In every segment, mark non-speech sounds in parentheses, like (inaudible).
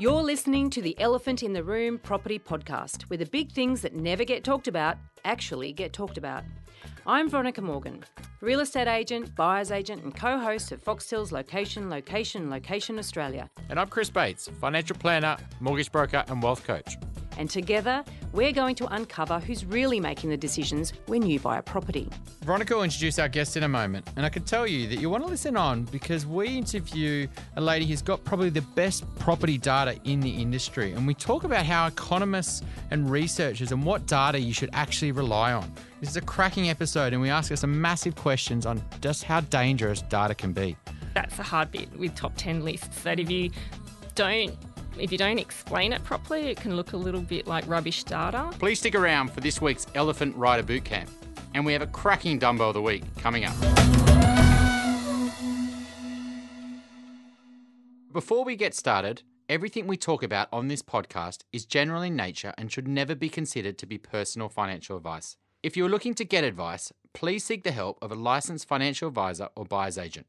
You're listening to the Elephant in the Room Property Podcast, where the big things that never get talked about actually get talked about. I'm Veronica Morgan, real estate agent, buyer's agent, and co host of Foxtel's Location, Location, Location Australia. And I'm Chris Bates, financial planner, mortgage broker, and wealth coach. And together, we're going to uncover who's really making the decisions when you buy a property. Veronica will introduce our guest in a moment, and I can tell you that you want to listen on because we interview a lady who's got probably the best property data in the industry, and we talk about how economists and researchers and what data you should actually rely on. This is a cracking episode, and we ask her some massive questions on just how dangerous data can be. That's a hard bit with top 10 lists that if you don't if you don't explain it properly, it can look a little bit like rubbish data. Please stick around for this week's Elephant Rider Bootcamp. And we have a cracking Dumbo of the Week coming up. Before we get started, everything we talk about on this podcast is general in nature and should never be considered to be personal financial advice. If you're looking to get advice, please seek the help of a licensed financial advisor or buyer's agent.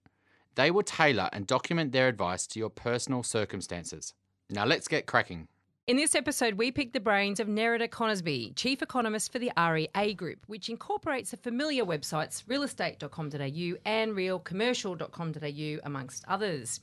They will tailor and document their advice to your personal circumstances. Now let's get cracking. In this episode, we pick the brains of Nerida Conisbee, Chief Economist for the REA Group, which incorporates the familiar websites realestate.com.au and realcommercial.com.au, amongst others.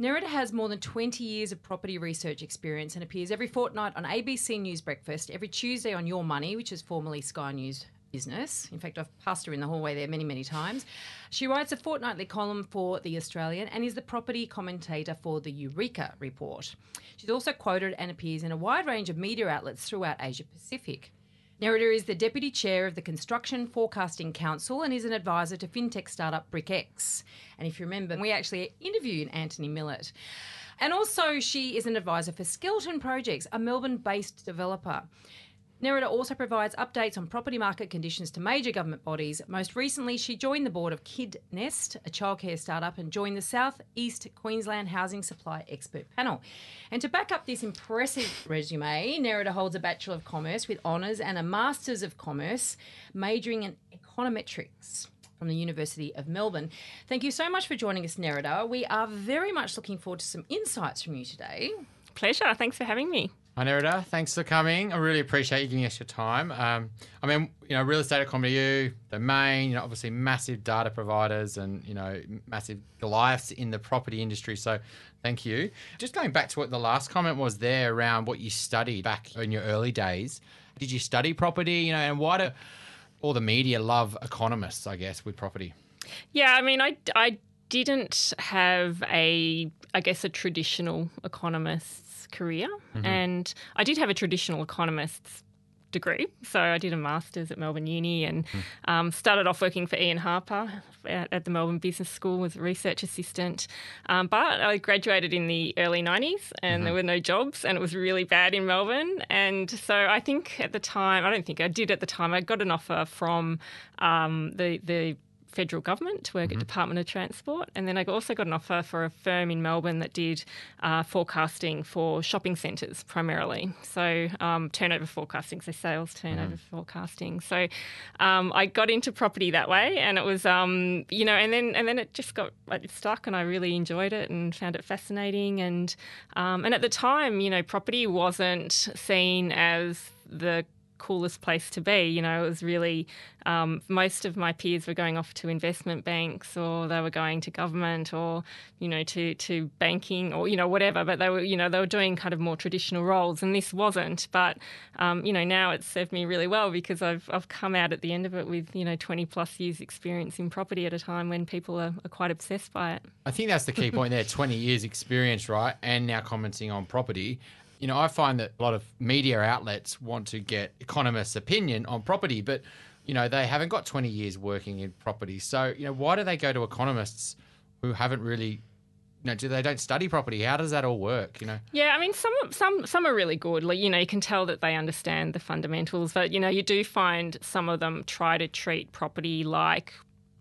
Nerida has more than 20 years of property research experience and appears every fortnight on ABC News Breakfast, every Tuesday on Your Money, which is formerly Sky News business. In fact, I've passed her in the hallway there many, many times. She writes a fortnightly column for The Australian and is the property commentator for the Eureka Report. She's also quoted and appears in a wide range of media outlets throughout Asia Pacific. Nerida is the deputy chair of the Construction Forecasting Council and is an advisor to fintech startup BrickX. And if you remember, we actually interviewed Anthony Millet. And also, she is an advisor for Skeleton Projects, a Melbourne based developer. Nerida also provides updates on property market conditions to major government bodies. Most recently, she joined the board of Kid Nest, a childcare startup, and joined the South East Queensland Housing Supply Expert Panel. And to back up this impressive (laughs) resume, Nerida holds a Bachelor of Commerce with honours and a Masters of Commerce, majoring in econometrics from the University of Melbourne. Thank you so much for joining us, Nerida. We are very much looking forward to some insights from you today. Pleasure. Thanks for having me. Hi, Nerida. Thanks for coming. I really appreciate you giving us your time. Um, I mean, you know, real estate at you, Domain, you know, obviously massive data providers and, you know, massive Goliaths in the property industry. So thank you. Just going back to what the last comment was there around what you studied back in your early days. Did you study property, you know, and why do all the media love economists, I guess, with property? Yeah, I mean, I, I didn't have a, I guess, a traditional economist career. Mm-hmm. And I did have a traditional economist's degree. So I did a master's at Melbourne Uni and mm. um, started off working for Ian Harper at, at, the Melbourne Business School as a research assistant. Um, but I graduated in the early 90s and mm-hmm. there were no jobs and it was really bad in Melbourne. And so I think at the time, I don't think I did at the time, I got an offer from um, the, the federal government to work mm-hmm. at Department of Transport, and then I also got an offer for a firm in Melbourne that did uh, forecasting for shopping centres primarily. So um, turnover forecasting, so sales turnover mm. forecasting. So um, I got into property that way, and it was um, you know, and then and then it just got like, stuck, and I really enjoyed it and found it fascinating. And um, and at the time, you know, property wasn't seen as the coolest place to be. You know, it was really um, most of my peers were going off to investment banks or they were going to government or you know to to banking or you know whatever. But they were you know they were doing kind of more traditional roles, and this wasn't. But um, you know now it's served me really well because I've I've come out at the end of it with you know 20 plus years experience in property at a time when people are, are quite obsessed by it. I think that's the key point there. 20 years experience, right? And now commenting on property. You know, I find that a lot of media outlets want to get economists' opinion on property, but you know they haven't got 20 years working in property. So you know, why do they go to economists who haven't really you know, do they don't study property? How does that all work? You know. Yeah, I mean, some some some are really good. Like you know, you can tell that they understand the fundamentals, but you know, you do find some of them try to treat property like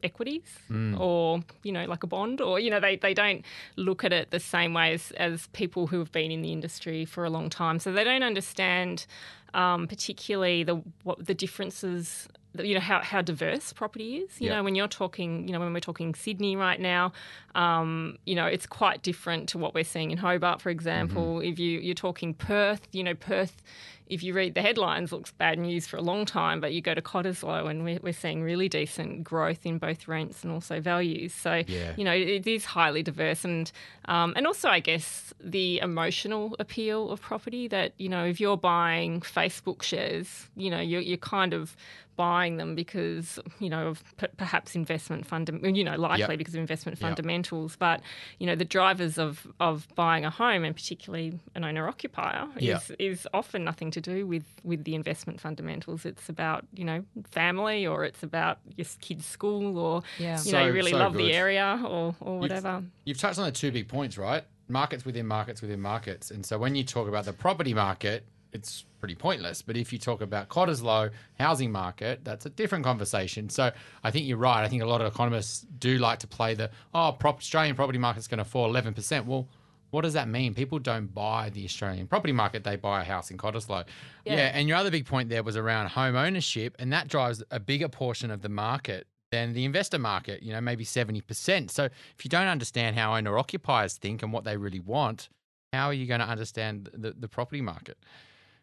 equities mm. or you know like a bond or you know they, they don't look at it the same way as, as people who have been in the industry for a long time so they don't understand um, particularly the what the differences you know how, how diverse property is you Yeah. know when you're talking you know when we're talking sydney right now um, you know it's quite different to what we're seeing in hobart for example if you you're talking perth you know perth if you read the headlines looks bad news for a long time but you go to cottesloe and we're, we're seeing really decent growth in both rents and also values so Yeah. you know it is highly diverse and um, and also I guess the emotional appeal of property that you know if you're buying Facebook shares you know you're, you're kind of buying them because you know of p- perhaps investment fundam- you know likely Yep. because of investment Yep. fundamentals but you know the drivers of of buying a home and particularly an owner occupier Yeah. is is often nothing to do with with the investment fundamentals it's about you know family or it's about your kid's school or Yeah. you know you really so love good. the area or or whatever You've touched on the two big points, right? Markets within markets within markets. And so when you talk about the property market, it's pretty pointless. But if you talk about Cottesloe housing market, that's a different conversation. So I think you're right. I think a lot of economists do like to play the oh, prop, Australian property market's going to fall 11%. Well, what does that mean? People don't buy the Australian property market; they buy a house in Cottesloe. Yeah. and your other big point there was around home ownership, and that drives a bigger portion of the market than the investor market. You know, maybe seventy percent. So if you don't understand how owner occupiers think and what they really want, how are you going to understand the, the property market?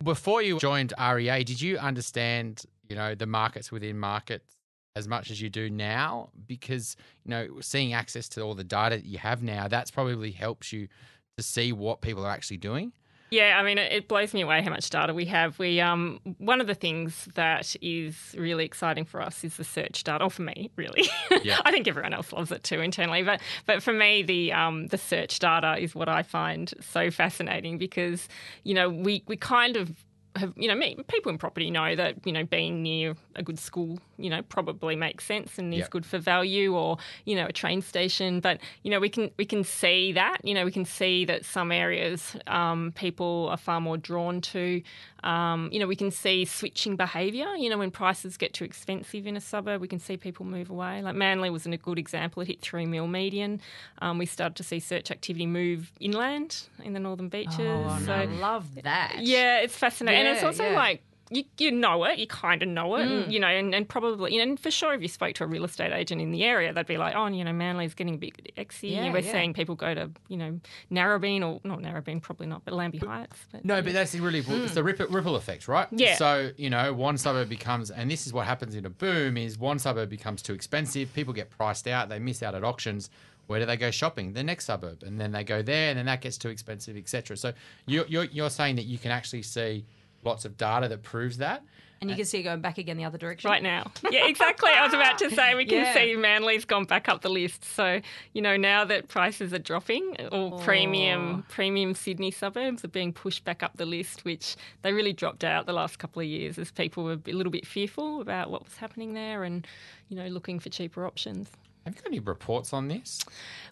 Before you joined REA, did you understand, you know, the markets within markets as much as you do now? Because, you know, seeing access to all the data that you have now, that's probably helps you to see what people are actually doing. Yeah, I mean, it, blows me away how much data we have. We um, one of the things that is really exciting for us is the search data. Or for me, really. (laughs) Yeah. I think everyone else loves it too internally, but but for me, the um, the search data is what I find so fascinating because you know we we kind of have you know me, people in property know that you know being near a good school you know probably makes sense and is Yep. good for value or you know a train station but you know we can we can see that you know we can see that some areas um, people are far more drawn to um, you know we can see switching behaviour you know when prices get too expensive in a suburb we can see people move away like Manly was a good example it hit three mil median um, we started to see search activity move inland in the northern beaches Oh, so I love that. yeah, it's fascinating. and it's also yeah. like you, you know it, you kind of know it, Mm. and, you know, and, and probably, you know, and for sure, if you spoke to a real estate agent in the area, they'd be like, oh, you know, Manly's getting a bit exy. Yeah, We're yeah. seeing people go to, you know, Narrabeen or not Narrabeen, probably not, but Allambie Heights. But, No, but that's the really it's the ripple, ripple effect, right? Yeah. So you know, one suburb becomes, and this is what happens in a boom: is one suburb becomes too expensive, people get priced out, they miss out at auctions. Where do they go shopping? The next suburb, and then they go there, and then that gets too expensive, etc. So you're, you're you're saying that you can actually see lots of data that proves that. And you can see it going back again the other direction. Right now. Yeah, exactly. I was about to say we can Yeah. see Manly's gone back up the list. So, you know, now that prices are dropping, all oh. premium premium Sydney suburbs are being pushed back up the list, which they really dropped out the last couple of years as people were a little bit fearful about what was happening there and, you know, looking for cheaper options. Have you got any reports on this?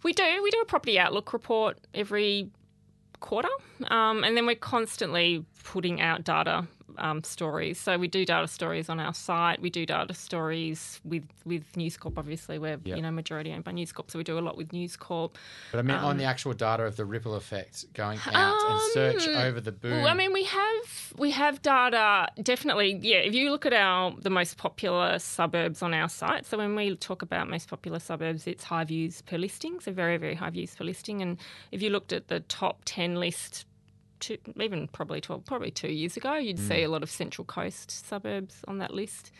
We do. We do a property outlook report every quarter, um, and then we're constantly putting out data um, stories. So we do data stories on our site. We do data stories with with News Corp. Obviously, we're Yep. you know majority owned by News Corp, so we do a lot with News Corp. But I meant on the actual data of the ripple effect going out and search Um, over the boom. Well, I mean, we have we have data definitely. Yeah, if you look at our the most popular suburbs on our site, so when we talk about most popular suburbs, it's high views per listing, so very very high views per listing. And if you looked at the top ten list. Two, even probably 12, probably two years ago, you'd see a lot of Central Coast suburbs on that list.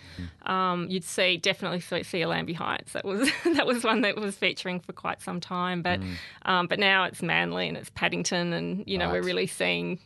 Um, you'd see definitely see see Allambie Heights. That was (laughs) that was one that was featuring for quite some time. But um, but now it's Manly and it's Paddington, and you know Right. we're really seeing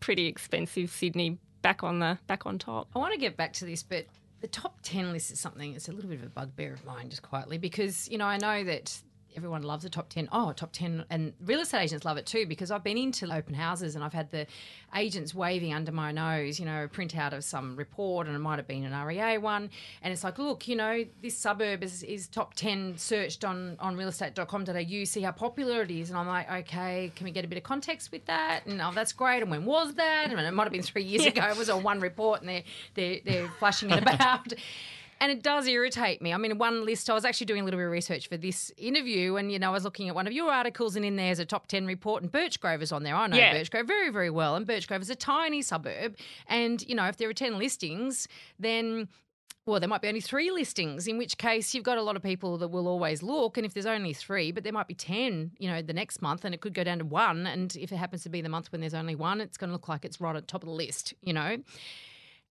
pretty expensive Sydney back on the back on top. I want to get back to this, but the top 10 list is something It's a little bit of a bugbear of mine, just quietly, because, you know, I know that everyone loves a top 10. Oh, top 10. And real estate agents love it too, because I've been into open houses and I've had the agents waving under my nose, you know, a printout of some report, and it might have been an REA one. And it's like, look, you know, this suburb is, is top 10 searched on, on realestate.com.au, see how popular it is. And I'm like, okay, can we get a bit of context with that? And oh, that's great. And when was that? And it might have been three years ago. It was on one report and they're, they're, they're flashing it (laughs) about. And it does irritate me. I mean, one list, I was actually doing a little bit of research for this interview, and, you know, I was looking at one of your articles, and in there's a top 10 report, and Birchgrove is on there. I know Yeah. Birchgrove very, very well. And Birchgrove is a tiny suburb. And, you know, if there are 10 listings, then well, there might be only three listings, in which case you've got a lot of people that will always look. And if there's only three, but there might be 10, you know, the next month, and it could go down to one. And if it happens to be the month when there's only one, it's going to look like it's right at the top of the list, you know?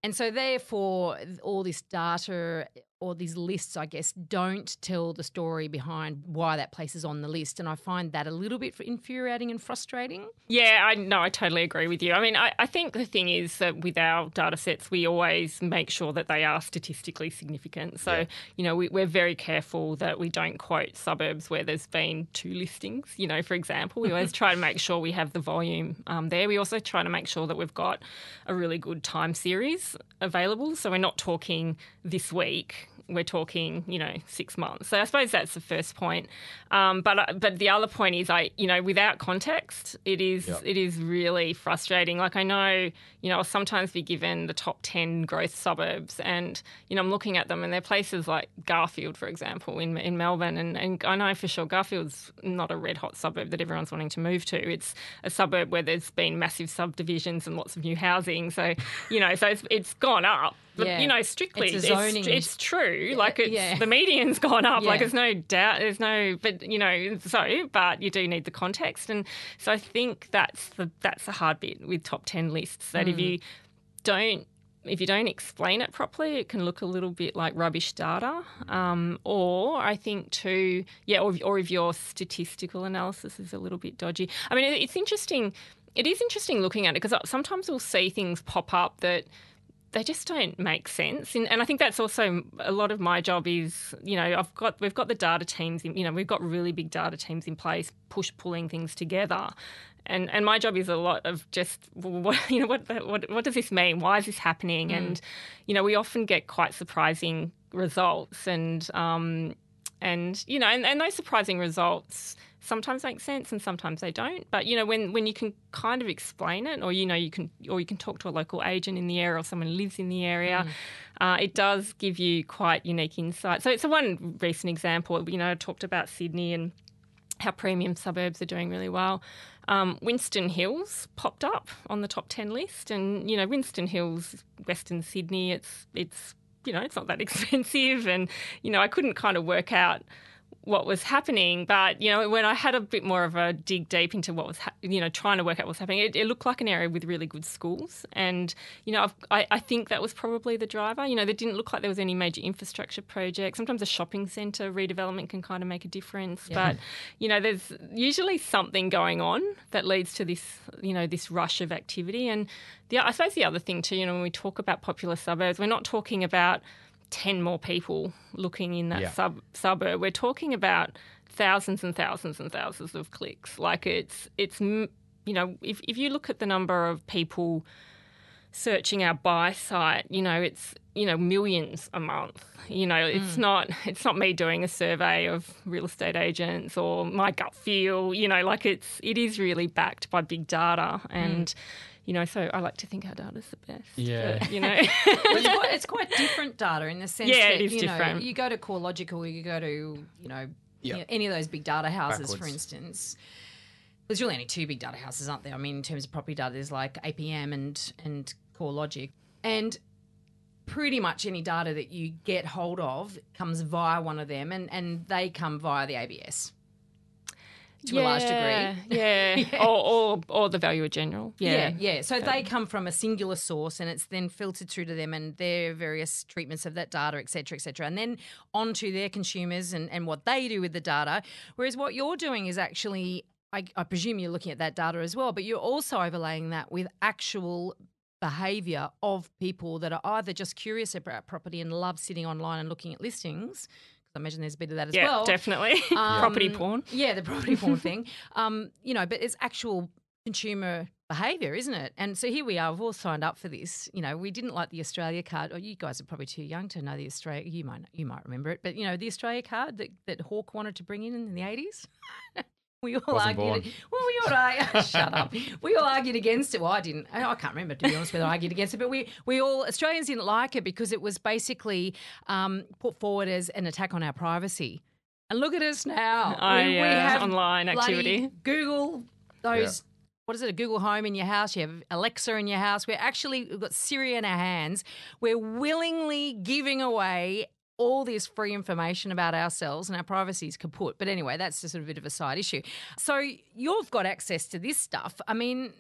And so, therefore, all this data or these lists, I guess, don't tell the story behind why that place is on the list. And I find that a little bit infuriating and frustrating. Yeah, I no, I totally agree with you. I mean, I, I think the thing is that with our data sets, we always make sure that they are statistically significant. So, you know, we, we're very careful that we don't quote suburbs where there's been two listings. You know, for example, we always (laughs) try to make sure we have the volume um, there. We also try to make sure that we've got a really good time series available. So we're not talking this week we're talking, you know, six months. So I suppose that's the first point. Um, but uh, but the other point is, I you know, without context, it is Yep. it is really frustrating. Like I know, you know, I'll sometimes be given the top ten growth suburbs, and you know, I'm looking at them, and they're places like Garfield, for example, in in Melbourne, and and I know for sure Garfield's not a red hot suburb that everyone's wanting to move to. It's a suburb where there's been massive subdivisions and lots of new housing. So you know, so it's it's gone up. But Yeah. you know, strictly, It's zoning. it's true. Like it's yeah. the median's (laughs) gone up. Like there's no doubt. There's no, but you know, so but you do need the context, and so I think that's the that's the hard bit with top ten lists. That Mm. if you don't if you don't explain it properly, it can look a little bit like rubbish data. Um, or I think too, yeah, or, or if your statistical analysis is a little bit dodgy. I mean, it- it's interesting. It is interesting looking at it because sometimes we'll see things pop up that they just don't make sense. And, and I think that's also a lot of my job is, you know, I've got we've got the data teams, in, you know, we've got really big data teams in place, push pulling things together. And and my job is a lot of just what (laughs) you know what what what does this mean? Why is this happening? And you know, we often get quite surprising results and um and you know, and, and those surprising results sometimes make sense and sometimes they don't. But you know, when when you can kind of explain it, or you know, you can or you can talk to a local agent in the area or someone who lives in the area, uh, it does give you quite unique insight. So it's a one recent example. You know, I talked about Sydney and how premium suburbs are doing really well. Um, Winston Hills popped up on the top ten list, and you know, Winston Hills, Western Sydney. It's it's you know, it's not that (laughs) expensive, and you know, I couldn't kind of work out what was happening. But you know, when I had a bit more of a dig deep into what was, ha- you know, trying to work out what's happening, it, it looked like an area with really good schools, and you know, I've, I, I think that was probably the driver. You know, there didn't look like there was any major infrastructure project. Sometimes a shopping centre redevelopment can kind of make a difference, but you know, there's usually something going on that leads to this, you know, this rush of activity. And the, I suppose the other thing too, you know, when we talk about popular suburbs, we're not talking about 10 more people looking in that Yeah. sub suburb. We're talking about thousands and thousands and thousands of clicks. Like it's it's you know if if you look at the number of people searching our buy site, you know it's you know millions a month. You know it's mm. not it's not me doing a survey of real estate agents or my gut feel. You know like it's it is really backed by big data mm. and. You know, so I like to think our data's the best. Yeah. but, you know, (laughs) it's, quite, it's quite (laughs) different data in the sense Yeah, that it is you know different. you go to CoreLogic or you go to you know, Yep. you know, any of those big data houses, for instance. There's really only two big data houses, aren't there? I mean, in terms of property data, there's like APM and and CoreLogic, and pretty much any data that you get hold of comes via one of them, and and they come via the ABS to a large degree. Yeah, (laughs) Or, or or the valuer general. Yeah, Yeah, yeah. So they come from a singular source and it's then filtered through to them and their various treatments of that data, et cetera, et cetera, and then onto their consumers and, and what they do with the data. Whereas what you're doing is actually, I, I presume you're looking at that data as well, but you're also overlaying that with actual behavior of people that are either just curious about property and love sitting online and looking at listings. I imagine there's a bit of that as Yeah, well. definitely. (laughs) Property Um, porn. Yeah, the property porn (laughs) thing. Um, you know, but it's actual consumer behavior, isn't it? And so here we are. We've all signed up for this. You know, we didn't like the Australia card. Or you guys are probably too young to know the Australia. You might you might remember it, but you know the Australia card that that Hawke wanted to bring in in the eighties. (laughs) We all Wasn't argued. born. Well, we all uh, (laughs) shut up. We all argued against it. Well, I didn't. I can't remember to be honest whether I argued against it, but we we all Australians didn't like it because it was basically um, put forward as an attack on our privacy. And look at us now. (laughs) Oh, we, we yeah, have online activity. Google those. What is it? A Google Home in your house. You have Alexa in your house. We're actually we've got Siri in our hands. We're willingly giving away all this free information about ourselves and our privacy is kaput. But anyway, that's just a bit of a side issue. So you've got access to this stuff. I mean,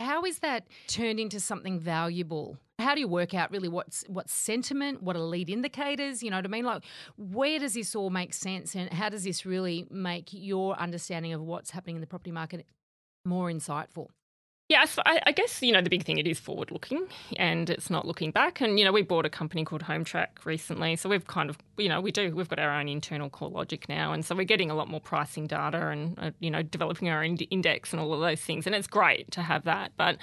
how is that turned into something valuable? How do you work out really what's what's sentiment, what are lead indicators? You know what I mean? Like, where does this all make sense, and how does this really make your understanding of what's happening in the property market more insightful? Yeah, I guess you know the big thing it is forward looking, and it's not looking back. And you know we bought a company called HomeTrack recently, so we've kind of you know we do we've got our own internal CoreLogic now, and so we're getting a lot more pricing data and uh, you know developing our ind- index and all of those things, and it's great to have that. But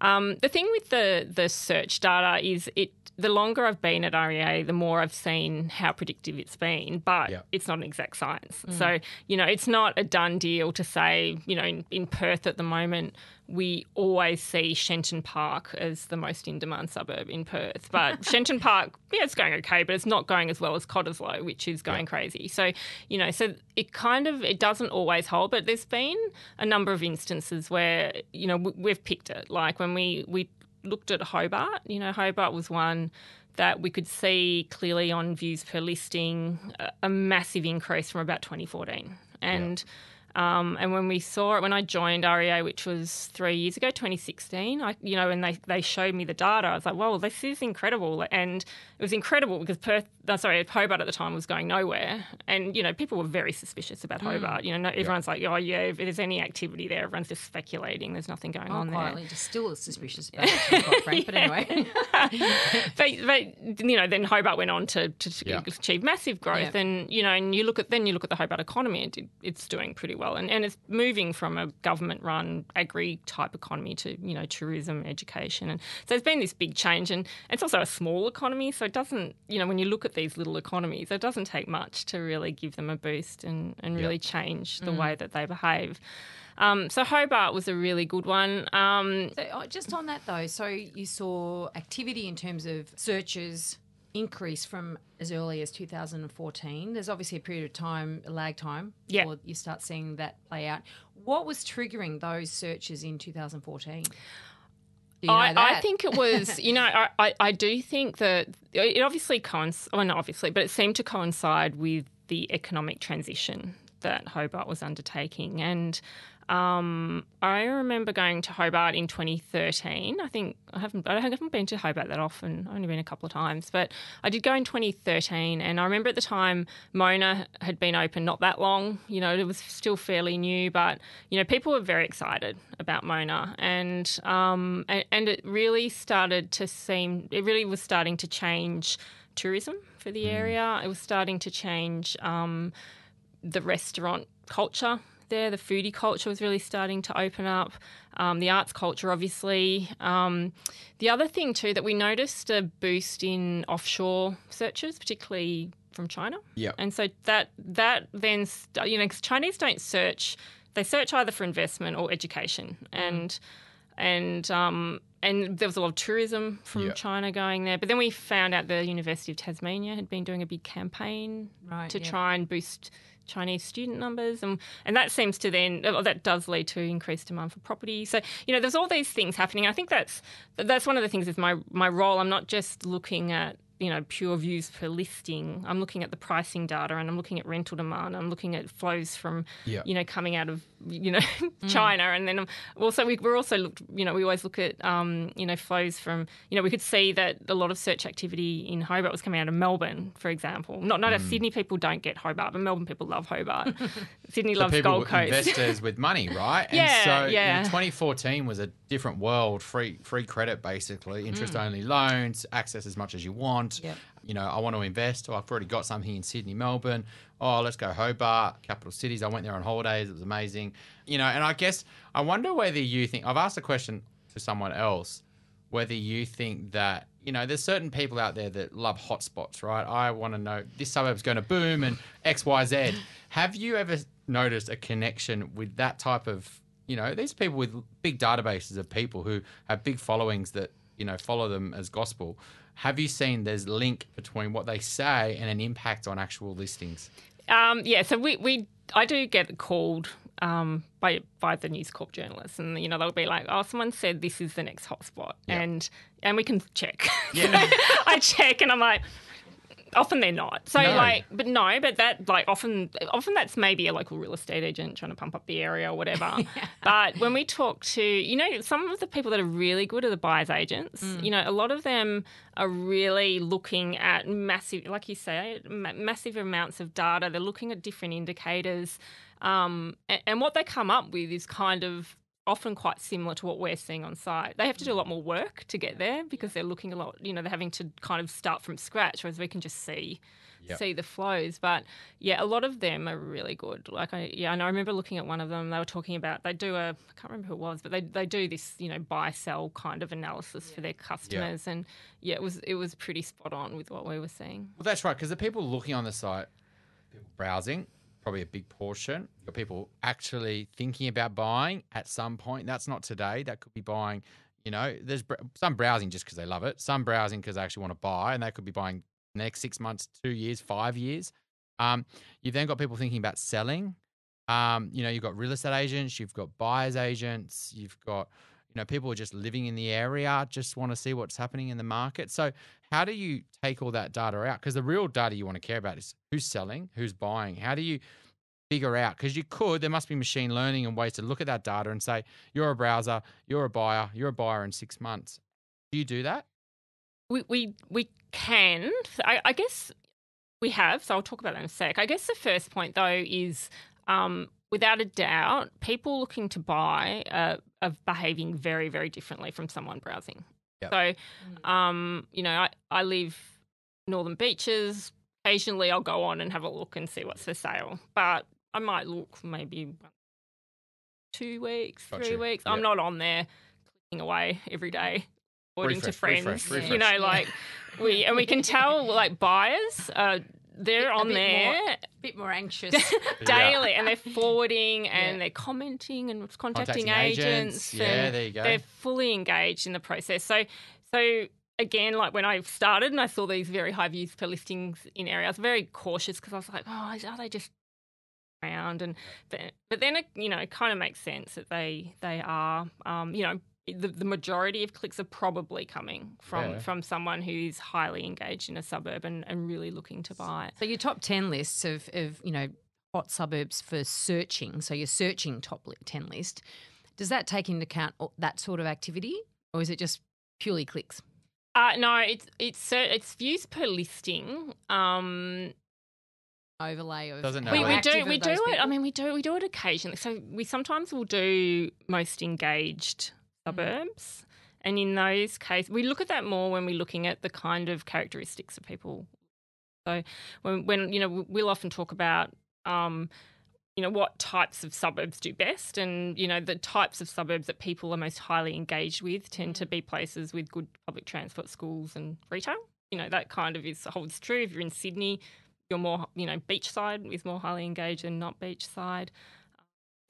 um, the thing with the the search data is it. The longer I've been at REA, the more I've seen how predictive it's been, but Yeah. it's not an exact science. So, you know, it's not a done deal to say, you know, in, in Perth at the moment, we always see Shenton Park as the most in demand suburb in Perth. But (laughs) Shenton Park, yeah, it's going okay, but it's not going as well as Cottesloe, which is going crazy. So, you know, so it kind of it doesn't always hold, but there's been a number of instances where, you know, we- we've picked it. Like when we we looked at Hobart, you know, Hobart was one that we could see clearly on views per listing a, a massive increase from about 2014. And um, and when we saw it, when I joined REA, which was three years ago, 2016, I, you know, and they, they showed me the data, I was like, "Whoa, this is incredible!" And it was incredible because Perth, no, sorry, Hobart at the time was going nowhere, and you know, people were very suspicious about Hobart. You know, no, everyone's like, "Oh yeah, if there's any activity there, everyone's just speculating. There's nothing going on there." quietly, just still suspicious about it, to be quite frank. But anyway, (laughs) but, but you know, then Hobart went on to, to Yeah. achieve massive growth, Yeah. and you know, and you look at then you look at the Hobart economy, and it, it's doing pretty well, and and it's moving from a government-run agri type economy to you know tourism, education, and so there's been this big change, and it's also a small economy, so it doesn't you know when you look at these little economies, it doesn't take much to really give them a boost and and really change the way that they behave. Um, so Hobart was a really good one. Um, So, oh, just on that though, so you saw activity in terms of searches increase from as early as 2014. There's obviously a period of time, a lag time, Yeah. before you start seeing that play out. What was triggering those searches in 2014? You know I, I think it was, (laughs) you know, I, I, I do think that it obviously coincides, well, not obviously, but it seemed to coincide with the economic transition that Hobart was undertaking. And um, I remember going to Hobart in 2013. I think I haven't, I haven't been to Hobart that often. I've only been a couple of times, but I did go in 2013. And I remember at the time Mona had been open not that long. You know, it was still fairly new, but you know, people were very excited about Mona, and um, and, and it really started to seem, it really was starting to change tourism for the area. It was starting to change. Um, the restaurant culture there, the foodie culture was really starting to open up. Um, the arts culture, obviously. Um, the other thing too that we noticed a boost in offshore searches, particularly from China. Yep. And so that that then st- you know 'cause Chinese don't search; they search either for investment or education, and and um, and there was a lot of tourism from Yeah. China going there. But then we found out the University of Tasmania had been doing a big campaign Right, to yeah. try and boost Chinese student numbers, and and that seems to then that does lead to increased demand for property. So you know, there's all these things happening. I think that's that's one of the things is my my role. I'm not just looking at you know pure views per listing. I'm looking at the pricing data, and I'm looking at rental demand. I'm looking at flows from Yeah. you know coming out of you know (laughs) mm. China, and then also we, we're also looked you know we always look at um, you know flows from you know we could see that a lot of search activity in Hobart was coming out of Melbourne, for example. Not not that mm. Sydney people don't get Hobart, but Melbourne people love Hobart. (laughs) Sydney So loves people, Gold Coast. investors with money, right? Yeah, and so you know, yeah. 2014 was a different world, free free credit basically, interest mm. only loans, access as much as you want. Yep. You know, I want to invest. Oh, I've already got something in Sydney, Melbourne. Oh, let's go Hobart, capital cities. I went there on holidays. It was amazing. You know, and I guess I wonder whether you think I've asked a question to someone else whether you think that you know, there's certain people out there that love hotspots, right? I want to know this suburb's going to boom and X, Y, Z. Have you ever noticed a connection with that type of, you know, these people with big databases of people who have big followings that, you know, follow them as gospel. Have you seen there's link between what they say and an impact on actual listings? Um, yeah, so we, we I do get called um, by by the News Corp journalists, and you know they'll be like, "Oh, someone said this is the next hotspot," Yeah. and and we can check. Yeah. (laughs) I check, and I'm like, often they're not. So No. like, but no, but that like often often that's maybe a local real estate agent trying to pump up the area or whatever. (laughs) But when we talk to you know some of the people that are really good are the buyers agents. You know, a lot of them are really looking at massive, like you say, ma- massive amounts of data. They're looking at different indicators. Um, and, and what they come up with is kind of often quite similar to what we're seeing on site. They have to do a lot more work to get there because they're looking a lot, you know, they're having to kind of start from scratch, whereas we can just see Yep. see the flows. But yeah, a lot of them are really good. Like I yeah, and I remember looking at one of them, they were talking about they do a I can't remember who it was, but they they do this, you know, buy sell kind of analysis for their customers and yeah, it was it was pretty spot on with what we were seeing. Well, that's right, because the people looking on the site, people browsing, probably a big portion. Got people actually thinking about buying at some point. That's not today. That could be buying, you know, there's some browsing just because they love it, some browsing because they actually want to buy, and they could be buying next six months, two years, five years. Um, you've then got people thinking about selling. Um, you know, you've got real estate agents, you've got buyers agents, you've got, you know, people are just living in the area, just want to see what's happening in the market. So, how do you take all that data out? Because the real data you want to care about is who's selling, who's buying. How do you figure out? Because you could, there must be machine learning and ways to look at that data and say, you're a browser, you're a buyer, you're a buyer in six months. Do you do that? We we we can. I, I guess we have. So I'll talk about that in a sec. I guess the first point though is, um, without a doubt, people looking to buy uh, are behaving very very differently from someone browsing. Yep. So, um, you know, I I live Northern Beaches. Occasionally, I'll go on and have a look and see what's for sale, but I might look maybe two weeks, Got three you. weeks. Yep. I'm not on there clicking away every day, forwarding to friends. refresh, You know, like we and we can tell like buyers, uh, they're A on bit there more- bit more anxious. (laughs) daily and they're forwarding and Yeah. they're commenting and contacting, Contacting agents. agents. Yeah, there you go. They're fully engaged in the process. So, so again, like when I started and I saw these very high views per listings in area, I was very cautious because I was like, oh, are they just around? And but, but then it, you know, it kind of makes sense that they they are, um, you know. The, the majority of clicks are probably coming from, Yeah. from someone who's highly engaged in a suburb and, and really looking to buy. So your top ten lists of, of you know hot suburbs for searching. So your searching top ten list. Does that take into account that sort of activity, or is it just purely clicks? Uh, no, it's it's it's views per listing. Um, Overlay of Doesn't know we, we do are we do those it. I mean, we do we do it occasionally. So we sometimes will do most engaged. Suburbs, and in those cases, we look at that more when we're looking at the kind of characteristics of people. So when when you know we'll often talk about. Um, you know what types of suburbs do best and you know the types of suburbs that people are most highly engaged with tend Mm. to be places with good public transport schools and retail you know that kind of is holds true if you're in sydney you're more you know beachside is more highly engaged than not beachside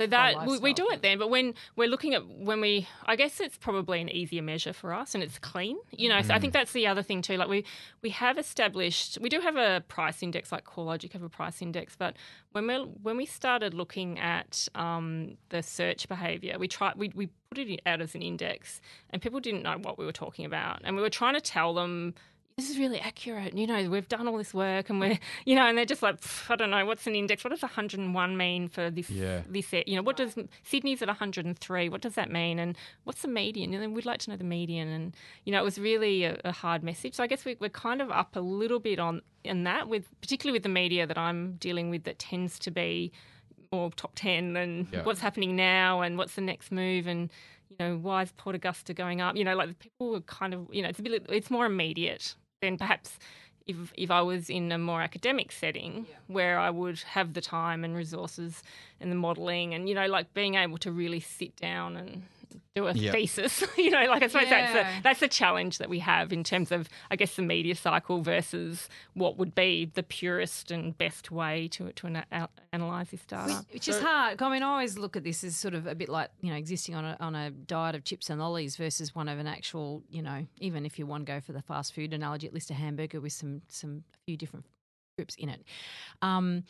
so that we, we do it then but when we're looking at when we i guess it's probably an easier measure for us and it's clean you know so i think that's the other thing too like we we have established we do have a price index like CoreLogic have a price index but when we when we started looking at um, the search behavior we tried we, we put it out as an index and people didn't know what we were talking about and we were trying to tell them this is really accurate. You know, we've done all this work, and we're, you know, and they're just like, I don't know, what's an index? What does 101 mean for this? Yeah. This, you know, what does Sydney's at 103? What does that mean? And what's the median? And then we'd like to know the median. And you know, it was really a, a hard message. So I guess we, we're kind of up a little bit on in that, with particularly with the media that I'm dealing with, that tends to be more top 10 and Yeah. what's happening now and what's the next move and you know why is port augusta going up you know like the people are kind of you know it's a bit it's more immediate than perhaps if if i was in a more academic setting where i would have the time and resources and the modeling and you know like being able to really sit down and do a Yep. thesis. (laughs) you know, like I suppose that's Yeah. the that's the challenge that we have in terms of I guess the media cycle versus what would be the purest and best way to to ana- analyze this data. Which is hard. I mean, I always look at this as sort of a bit like you know existing on a on a diet of chips and lollies versus one of an actual you know even if you want to go for the fast food analogy, at least a hamburger with some some a few different groups in it. Um,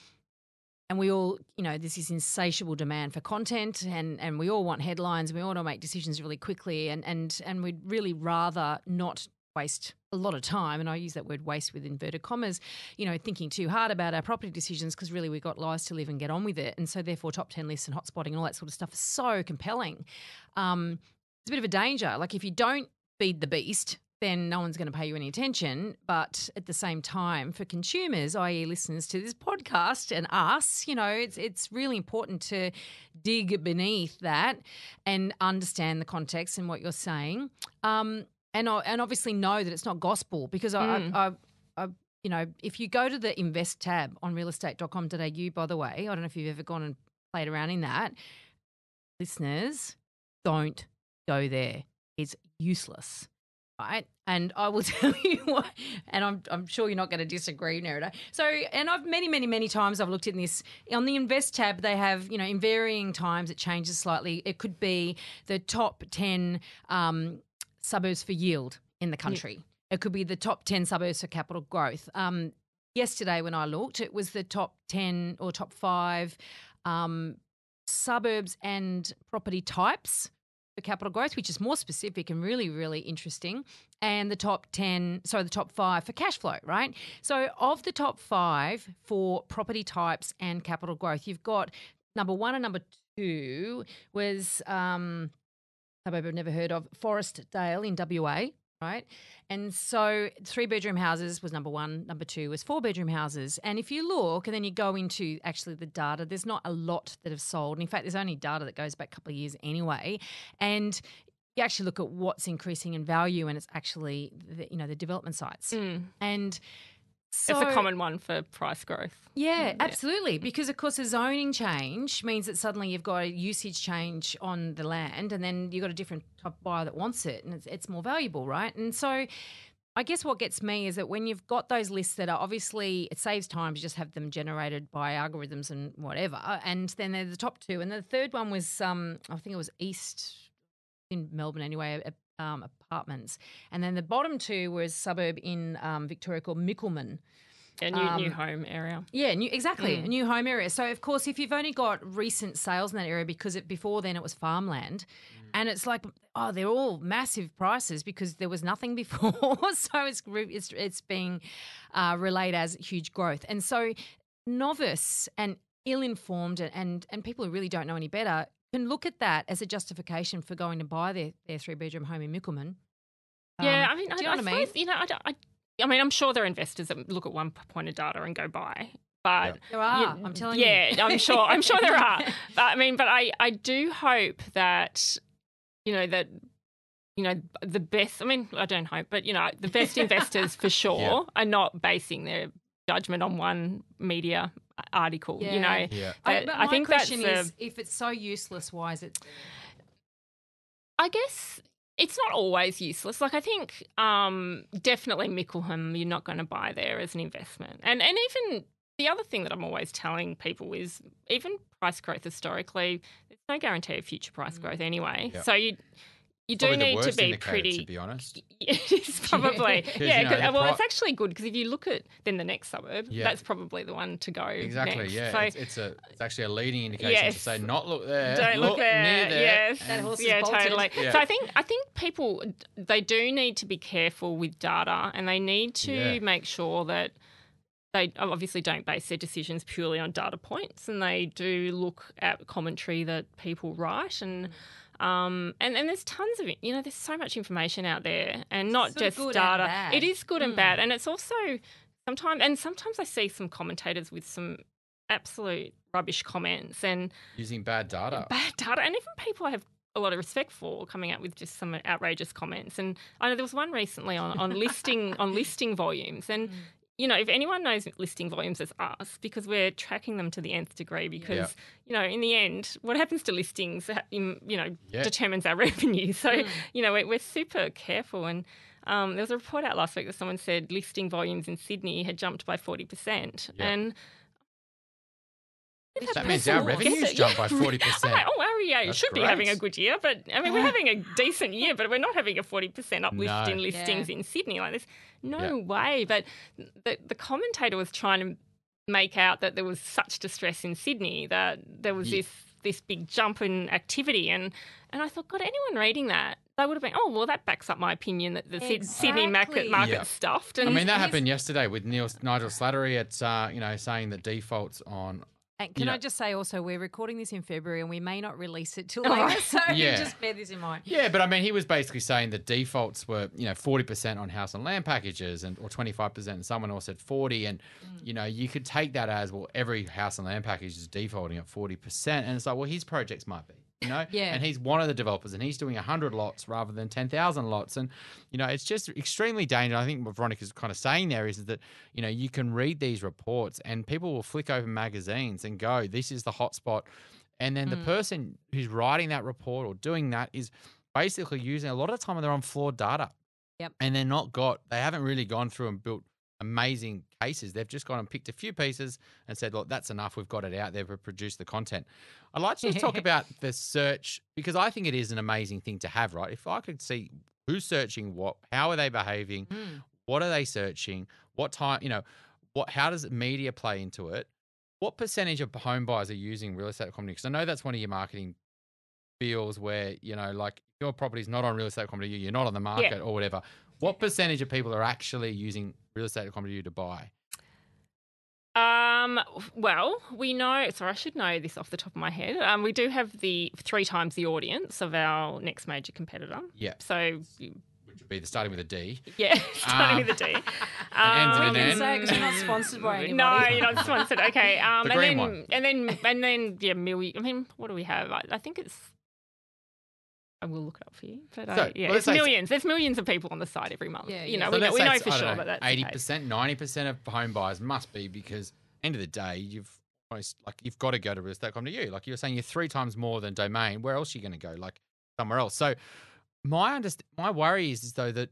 and we all, you know, this is insatiable demand for content, and and we all want headlines. And we all want to make decisions really quickly, and and and we'd really rather not waste a lot of time. And I use that word waste with inverted commas. You know, thinking too hard about our property decisions because really we've got lives to live and get on with it. And so therefore, top ten lists and hotspotting and all that sort of stuff is so compelling. Um, it's a bit of a danger. Like if you don't feed the beast, then no one's going to pay you any attention. But at the same time, for consumers, i.e., listeners to this podcast and us, you know, it's it's really important to dig beneath that and understand the context and what you're saying, um, and and obviously know that it's not gospel because I, Mm. I, I, I you know, if you go to the invest tab on realestate.com.au, by the way, I don't know if you've ever gone and played around in that. Listeners, don't go there. It's useless. Right. And I will (laughs) tell you what, and I'm, I'm sure you're not going to disagree, Nerida. So, and I've many, many, many times I've looked at this on the invest tab. They have, you know, in varying times it changes slightly. It could be the top 10 um, suburbs for yield in the country. It could be the top 10 suburbs for capital growth. Um, yesterday, when I looked, it was the top 10 or top five um, suburbs and property types for capital growth, which is more specific and really, really interesting. And the top 10, sorry, the top five for cash flow, right? So, of the top five for property types and capital growth, you've got number one and number two was um, I've never heard of, Forest Dale in WA, right? And so three bedroom houses was number one. Number two was four bedroom houses. And if you look and then you go into actually the data, there's not a lot that have sold. And In fact, there's only data that goes back a couple of years anyway. And you actually look at what's increasing in value, and it's actually the, you know the development sites. Mm. And so, it's a common one for price growth. yeah, absolutely. Because of course, a zoning change means that suddenly you've got a usage change on the land, and then you've got a different type of buyer that wants it, and it's, it's more valuable, right? And so, I guess what gets me is that when you've got those lists that are obviously it saves time to just have them generated by algorithms and whatever, and then they're the top two, and the third one was um, I think it was East in Melbourne anyway. a- Um, apartments, and then the bottom two was suburb in um, Victoria called Mickleham. Yeah, new, new Um, home area. Yeah, new, exactly. Mm. A new home area. So, of course, if you've only got recent sales in that area because it before then it was farmland, and it's like, oh, they're all massive prices because there was nothing (laughs) before. so it's it's it's being uh, relayed as huge growth, and so novice and ill-informed and, and and people who really don't know any better can look at that as a justification for going to buy their, their three bedroom home in Mickleham. yeah, Um, I mean, do I, you know I what I mean? suppose, you know, I, I, I mean, I'm sure there are investors that look at one point of data and go buy, but There are. you- I'm telling yeah, you. I'm sure. I'm sure there are. (laughs) But I mean, but I, I do hope that, you know, that, you know, the best. I mean, I don't hope, but you know, the best (laughs) investors for sure Yeah. are not basing their judgment on one media article. You know, Yeah. I, But but I my think question that's is, if it's so useless, why is it? I guess it's not always useless. Like I think um, definitely Mickleham, you're not going to buy there as an investment, and and even the other thing that I'm always telling people is even price growth historically, there's no guarantee of future price growth anyway. Yeah. So you you do need to be pretty. to be honest. (laughs) it's (laughs) probably (laughs) yeah. you know, 'cause- the uh, well, pri- it's actually good because if you look at then the next suburb, Yeah. that's probably the one to go. Exactly. next. Yeah. So it's, it's a it's actually a leading indication Yes. to say not look there. don't look, there. near there. Yes, That horse is yeah, bolted. totally. Yeah. So I think I think people they do need to be careful with data, and they need to Yeah. make sure that they obviously don't base their decisions purely on data points, and they do look at commentary that people write and. Mm. Um, and, and there's tons of. You know, there's so much information out there, and not Sort just good and data. bad. It is good and Mm. bad, and it's also sometimes. And sometimes I see some commentators with some absolute rubbish comments, and Using bad data. bad data, and even people I have a lot of respect for coming out with just some outrageous comments. And I know there was one recently on, on (laughs) listing on listing volumes, and you know, if anyone knows listing volumes, it's us because we're tracking them to the nth degree. Because you know, in the end, what happens to listings, you know, Yeah. determines our (laughs) revenue. So Mm. you know, we're, we're super careful. And um, there was a report out last week that someone said listing volumes in Sydney had jumped by forty percent, Yeah. and That means our Yes, revenues it- jumped by 40%. (laughs) Like, oh, our REA That's should be having a good year, but I mean, we're having a decent year, but we're not having a 40% uplift No. in listings in Sydney. Like, this. no Yeah. way. But the, the commentator was trying to make out that there was such distress in Sydney that there was Ye- this this big jump in activity, and and I thought, God, anyone reading that, they would have been, oh, well, that backs up my opinion that the Syd- Sydney market Exactly. market Yeah. stuffed. I mean, that happened yesterday with Neil, Nigel Satterley at, uh, you know, saying that defaults on And can I just say also, we're recording this in February and we may not release it till (laughs) later. So (laughs) Yeah. just bear this in mind. Yeah, but I mean, he was basically saying the defaults were, you know, forty percent on house and land packages, and or twenty five percent. And someone else said forty, and Mm. you know, you could take that as well. Every house and land package is defaulting at forty percent, and it's like, well, his projects might be, you know, Yeah. And he's one of the developers, and he's doing hundred lots rather than ten thousand lots, and you know, it's just extremely dangerous. I think what Veronica's kind of saying there is that you know you can read these reports, and people will flick over magazines and go, "This is the hotspot." And then the Mm. person who's writing that report or doing that is basically using a lot of the time they're on flawed data. Yep. And they're not got they haven't really gone through and built amazing cases. They've just gone and picked a few pieces and said, look, that's enough. We've got it out there. We've produced the content. I'd like to just talk (laughs) about the search because I think it is an amazing thing to have, right? If I could see who's searching what, how are they behaving, Mm. what are they searching, what time, you know, what how does media play into it? What percentage of home buyers are using real estate company? Because I know that's one of your marketing feels where, you know, like your property's not on real estate company, you're not on the market or whatever. What percentage of people are actually using real estate company to buy? Um, well, we know, sorry, I should know this off the top of my head. Um, we do have the three times the audience of our next major competitor. Yeah. So, Which would be the starting with a D. yeah, (laughs) starting Um, with a D. ends Um, (laughs) in an We can N. say because we're not sponsored by anybody. No, (laughs) you're not sponsored. Okay. Um, The and green then, one. and then, and then, yeah, million. I mean, what do we have? I, I think it's. I will look it up for you. But So, uh, yeah, well, let's it's millions. There's millions of people on the site every month. Yeah, you know, So we, know, we know for sure don't that that's eighty the case. percent, ninety percent of home buyers must be because end of the day, you've almost like you've got to go to realestate.com.au. Like you're saying, you're three times more than Domain. Where else are you going to go? Like somewhere else. So my underst- my worry is, is though that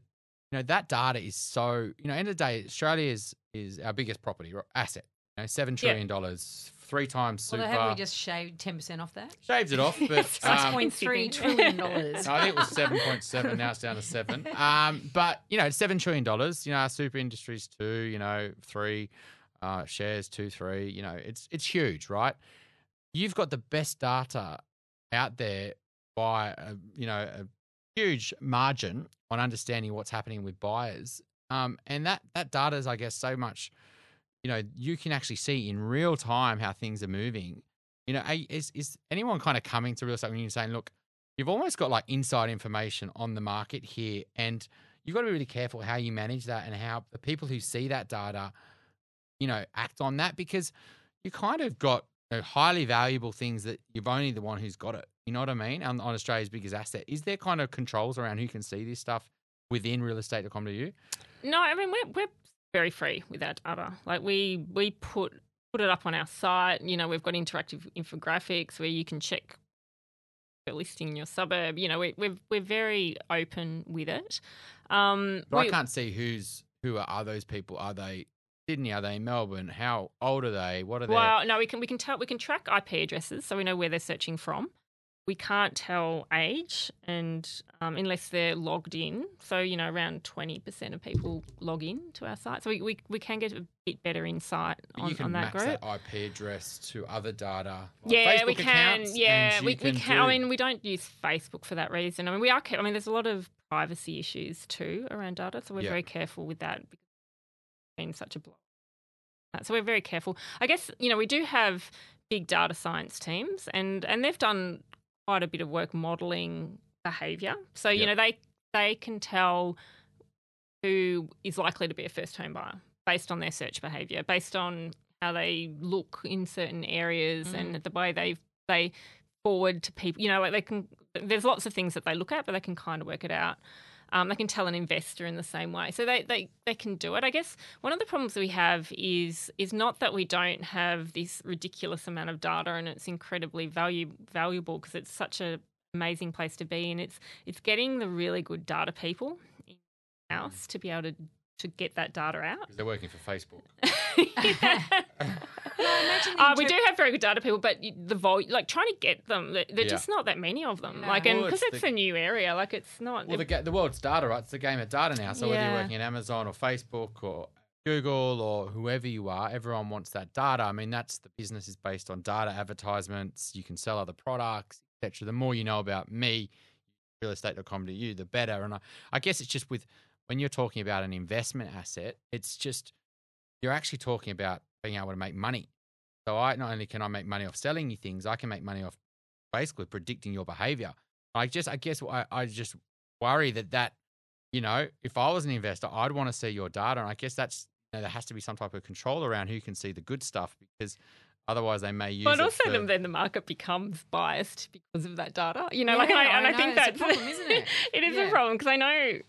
you know that data is so you know end of the day, Australia is is our biggest property or asset. You know, seven Yeah. trillion dollars, three times Well, super. haven't we just shaved 10% off that? Shaved it off, (laughs) but Six um, $6.3 trillion. (laughs) dollars. I think it was seven point seven. Now it's down to seven. (laughs) Um, but you know, seven trillion dollars. You know, our super industries two. You know, three uh, shares two, three. You know, it's it's huge, right? You've got the best data out there by a, you know a huge margin on understanding what's happening with buyers. Um, and that that data is, I guess, so much. You know, you can actually see in real time how things are moving. You know, is is anyone kind of coming to real estate when you're saying, look, you've almost got like inside information on the market here, and you've got to be really careful how you manage that and how the people who see that data, you know, act on that because you kind of got you know, highly valuable things that you've only the one who's got it. You know what I mean? On, on Australia's biggest asset, is there kind of controls around who can see this stuff within realestate.com.au? No, I mean we're we're very free with our data. Like we we put put it up on our site. You know, we've got interactive infographics where you can check a listing in your suburb. You know, we, we're we're very open with it. Um, But we- I can't see who's who are, are those people. Are they Sydney? Are they Melbourne? How old are they? What are they? Well, no, we can we can tell we can track IP addresses, so we know where they're searching from. We can't tell age, and um, unless they're logged in, so you know around twenty percent of people log in to our site, so we, we, we can get a bit better insight on, you can on that match group. that IP address to other data. like Yeah, we can. Yeah, we, you we can can. I mean, we don't use Facebook for that reason. I mean, we are. I mean, there's a lot of privacy issues too around data, so we're Yeah. very careful with that because it's been such a blow. So we're very careful. I guess you know we do have big data science teams, and and they've done quite a bit of work modelling behaviour. So you Yep. know they they can tell who is likely to be a first home buyer based on their search behaviour, based on how they look in certain areas and mm. the way they they forward to people. You know, like they can. There's lots of things that they look at, but they can kind of work it out. Um, they can tell an investor in the same way. So they, they, they can do it. I guess one of the problems we have is is not that we don't have this ridiculous amount of data and it's incredibly value, valuable because it's such an amazing place to be and it's it's getting the really good data people in house to be able to to get that data out. They're working for Facebook. (laughs) Uh, we do have very good data people, but the vol like trying to get them, they're, they're Yeah. just not that many of them. No. Like, and Well, because it's it's, the- a new area, like it's not. Well, the, the world's data, right? It's the game of data now. So whether you're working at Amazon or Facebook or Google or whoever you are, everyone wants that data. I mean, that's the business is based on data advertisements. You can sell other products, etc. The more you know about me, realestate.com.au, the better. And I, I guess it's just with when you're talking about an investment asset, it's just you're actually talking about being able to make money. So I not only can I make money off selling you things, I can make money off basically predicting your behavior. I just, I guess, I, I just worry that that, you know, if I was an investor, I'd want to see your data, and I guess that's you know, there has to be some type of control around who can see the good stuff because otherwise they may use. but also, for- then, the market becomes biased because of that data. You know, like, and I, and I I think that's problem, isn't it? (laughs) it is Yeah. a problem because I know,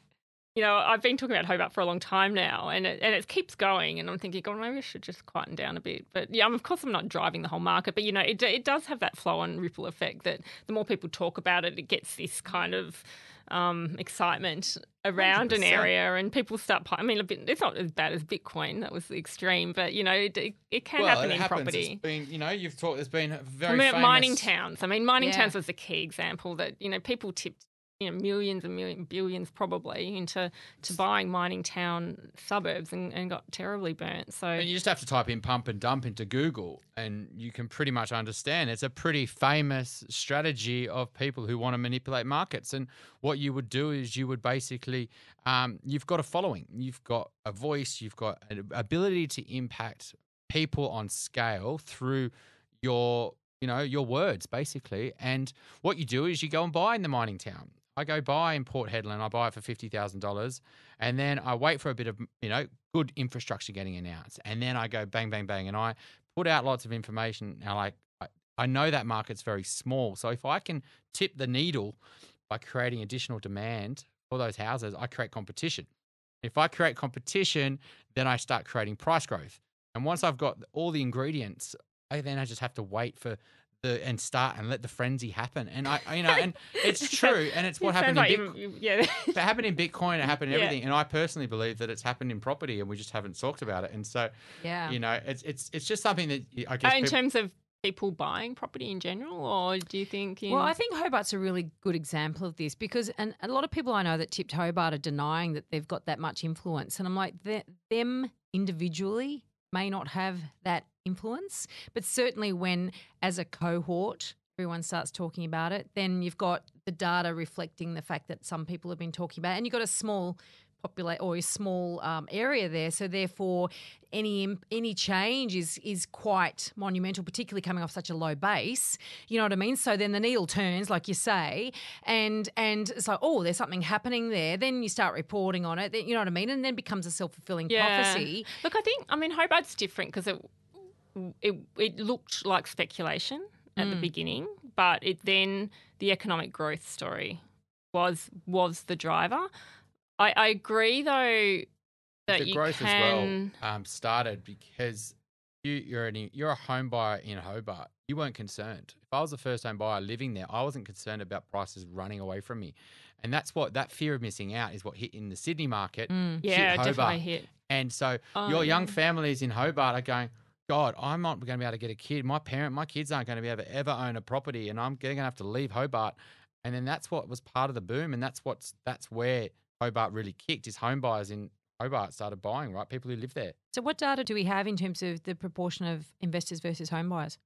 you know, I've been talking about Hobart for a long time now, and it, and it keeps going, and I'm thinking, God, maybe I should just quieten down a bit. But yeah, I'm, of course, I'm not driving the whole market, but you know, it it does have that flow and ripple effect that the more people talk about it, it gets this kind of um, excitement around an 100%. area, and people start. I mean, a bit, it's not as bad as Bitcoin. That was the extreme, but you know, it, it, it can well, happen it in happens. property. It's been, you know, you've talked. There's been a I very mean, famous, mining towns. I mean, mining Yeah. towns was a key example that you know people tipped you know millions and million, billions probably into to buying mining town suburbs and, and got terribly burnt. So And you just have to type in pump and dump into Google, and you can pretty much understand. It's a pretty famous strategy of people who want to manipulate markets. And what you would do is you would basically, um, you've got a following, you've got a voice, you've got an ability to impact people on scale through your, you know, your words basically. And what you do is you go and buy in the mining town. I go buy in Port Hedland. I buy it for fifty thousand dollars, and then I wait for a bit of you know good infrastructure getting announced, and then I go bang bang bang, and I put out lots of information. Now, like I, I know that market's very small, so if I can tip the needle by creating additional demand for those houses, I create competition. If I create competition, then I start creating price growth, and once I've got all the ingredients, I then I just have to wait for. The, and start and let the frenzy happen, and I, I- you know, and (laughs) it's true, and it's what It happened happened in sounds Bitcoin. like you- yeah. It happened in Bitcoin. It happened in (laughs) Yeah. everything, and I personally believe that it's happened in property, and we just haven't talked about it. And so, Yeah. you know, it's it's it's just something that I guess Uh, in people, terms of people buying property in general, or do you think? In, Well, I think Hobart's a really good example of this because, and a lot of people I know that tipped Hobart are denying that they've got that much influence, and I'm like, them individually may not have that influence, but certainly when, as a cohort, everyone starts talking about it, then you've got the data reflecting the fact that some people have been talking about, it, and you've got a small populate or a small um, area there. So therefore, any any change is is quite monumental, particularly coming off such a low base. You know what I mean? So then the needle turns, like you say, and and it's like, oh, there's something happening there. Then you start reporting on it. Then, you know what I mean? And then it becomes a self fulfilling prophecy. Look, I think I mean Hobart's different because it, it it looked like speculation at Mm. the beginning, but it then the economic growth story was was the driver. I, I agree though that the growth can. as well um, started because you you're an, you're a home buyer in Hobart. You weren't concerned. If I was a first home buyer living there, I wasn't concerned about prices running away from me, and that's what that fear of missing out is what hit in the Sydney market. Mm. yeah, hit Hobart. definitely hit. And so Oh, your young families in Hobart are going, God, I'm not going to be able to get a kid. My parent, my kids aren't going to be able to ever own a property, and I'm going to have to leave Hobart. And then that's what was part of the boom, and that's what's that's where Hobart really kicked. Is home buyers in Hobart started buying, right? People who live there. So what data do we have in terms of the proportion of investors versus home buyers?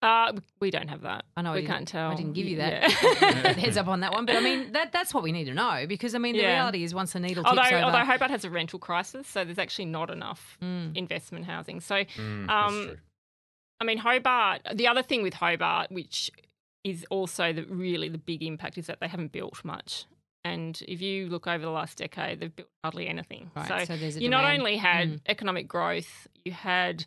Uh, we don't have that. I know I we can't tell. I didn't give you that Yeah. (laughs) heads (laughs) up on that one, but I mean that that's what we need to know because I mean the Yeah. reality is once the needle tips although, over, although Hobart has a rental crisis, so there's actually not enough Mm. investment housing. So Mm, Um, I mean, Hobart. The other thing with Hobart, which is also the really the big impact, is that they haven't built much. And if you look over the last decade, they've built hardly anything. Right, so, so there's a you not only had Mm. economic growth, you had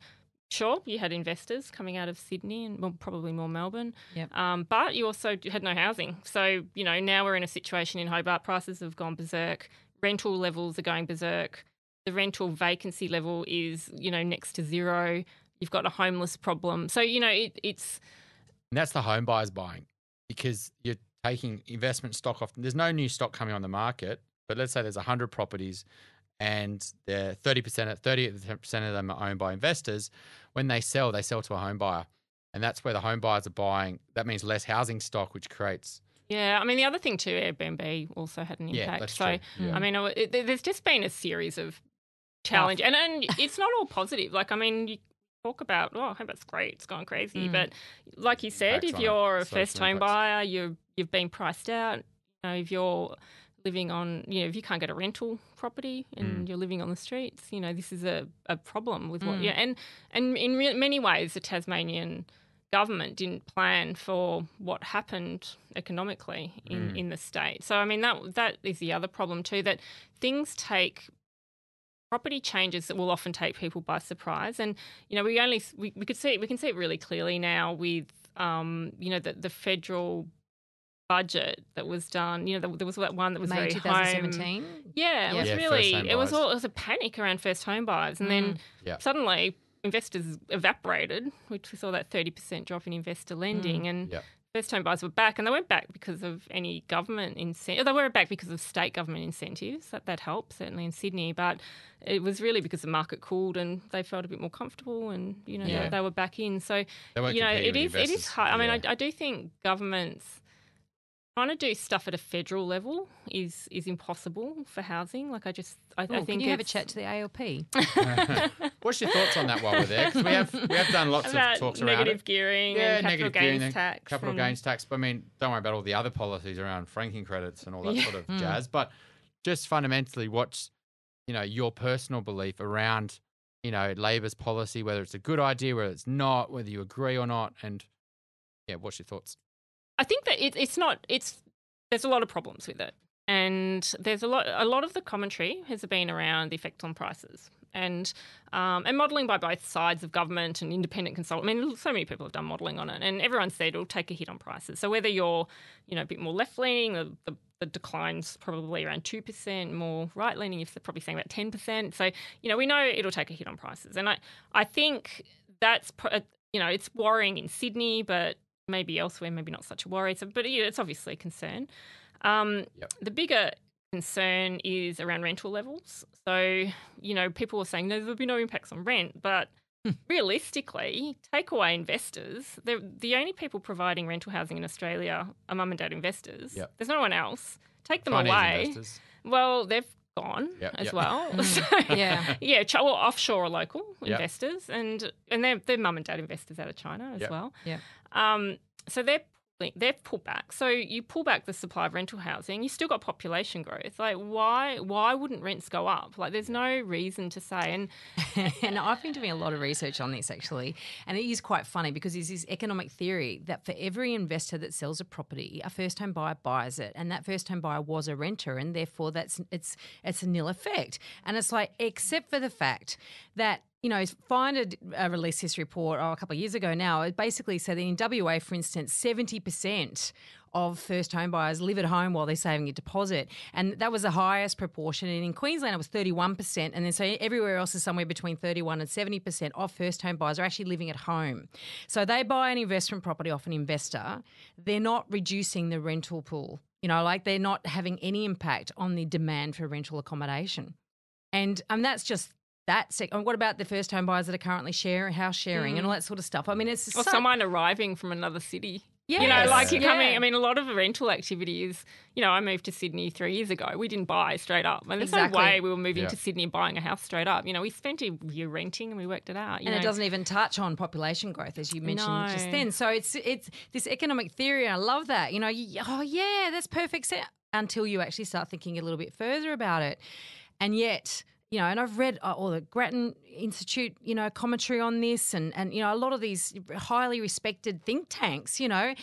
sure, you had investors coming out of Sydney and well, probably more Melbourne. Yep. Um, but you also had no housing. So, you know, now we're in a situation in Hobart, prices have gone berserk, rental levels are going berserk. The rental vacancy level is, you know, next to zero. You've got a homeless problem. So, you know, it, it's. And that's the home buyers buying because you're taking investment stock off. There's no new stock coming on the market, but let's say there's 100 properties and they're 30% of 30% of them are owned by investors. When they sell, they sell to a home buyer. And that's where the home buyers are buying. That means less housing stock, which creates Yeah, I mean, the other thing too, Airbnb also had an Yeah, impact. that's so, true. Yeah. I mean, it, there's just been a series of challenge, and and it's not all positive. Like, I mean, you talk about, oh, Hobart's great, it's gone crazy, Mm. but like you said, Impacts if you're a social first home buyer, you're you've been priced out. You know, if you're living on, you know, if you can't get a rental property and Mm. you're living on the streets, you know, this is a, a problem with what, Mm. yeah, and and in re- many ways, the Tasmanian government didn't plan for what happened economically in, Mm. in the state. So I mean that that is the other problem too that things take property changes that will often take people by surprise and you know we only we, we could see it, we can see it really clearly now with um you know the the federal budget that was done you know there, there was that one that was May very 2017. home yeah, it was Yeah, really it was all it was a panic around first home buyers and then Mm. Yeah. suddenly investors evaporated which we saw that 30% drop in investor lending and Yeah. First home buyers were back and they weren't back because of any government incentive oh, they were back because of state government incentives that that helped certainly in Sydney but it was really because the market cooled and they felt a bit more comfortable and you know Yeah. they, they were back in so you know it is it is hard I mean Yeah. I, I do think governments trying to do stuff at a federal level is is impossible for housing like I just I, I Oh, think can you have a chat to the ALP? (laughs) (laughs) What's your thoughts on that while we're there? 'Cause we have we have done lots about of talks around negative it. gearing Yeah, and capital negative gains and tax. capital and- gains tax. But I mean, don't worry about all the other policies around franking credits and all that Yeah. sort of Mm. jazz. But just fundamentally, what's you know your personal belief around you know Labor's policy, whether it's a good idea, whether it's not, whether you agree or not, and yeah, what's your thoughts? I think that it, it's not. It's there's a lot of problems with it, and there's a lot. A lot of the commentary has been around the effect on prices and um, and modelling by both sides of government and independent consultants. I mean, so many people have done modelling on it, and everyone said it'll take a hit on prices. So whether you're, you know, a bit more left leaning, the, the the decline's probably around two percent. More right leaning, you're probably saying about ten percent. So you know, we know it'll take a hit on prices, and I I think that's you know it's worrying in Sydney, but maybe elsewhere, maybe not such a worry. So, but yeah, it's obviously a concern. Um, Yep. The bigger concern is around rental levels. So, you know, people were saying no, there'll be no impacts on rent, but realistically, take away investors. They're the only people providing rental housing in Australia are mum and dad investors. Yep. There's no one else. Take them Chinese away. investors. Well, they've gone Yep, as yep. well. Mm, (laughs) So, yeah. yeah, Ch- well, offshore or local Yep. investors, and and they're they're mum and dad investors out of China as Yep. well. Yep. Um, so they're they've pulled back. So you pull back the supply of rental housing, you still got population growth. Like why why wouldn't rents go up? Like there's no reason to say. And (laughs) and I've been doing a lot of research on this actually, and it is quite funny because there's this economic theory that for every investor that sells a property, a first home buyer buys it, and that first home buyer was a renter, and therefore that's it's it's a nil effect. And it's like, except for the fact that you know, Find a, release this report oh, a couple of years ago now. It basically said that in WA, for instance, seventy percent of first home buyers live at home while they're saving a deposit. And that was the highest proportion. And in Queensland, it was 31%. And then so everywhere else is somewhere between 31 and 70% of first home buyers are actually living at home. So they buy an investment property off an investor. They're not reducing the rental pool. You know, like they're not having any impact on the demand for rental accommodation. And um, that's just that. Sec- and what about the first home buyers that are currently sharing, house sharing, and mm. all that sort of stuff? I mean, it's or so- someone arriving from another city. You know, like you're coming. yeah. I mean, a lot of the rental activity is, you know, I moved to Sydney three years ago. We didn't buy straight up. And there's Exactly. no way we were moving Yeah. to Sydney and buying a house straight up. You know, we spent a year renting and we worked it out. You and know. it doesn't even touch on population growth as you mentioned just then. So it's it's this economic theory. And I love that. You know, you, oh yeah, that's perfect sense until you actually start thinking a little bit further about it, and yet. You know, and I've read uh, all the Grattan Institute, you know, commentary on this, and and you know, a lot of these highly respected think tanks, you know,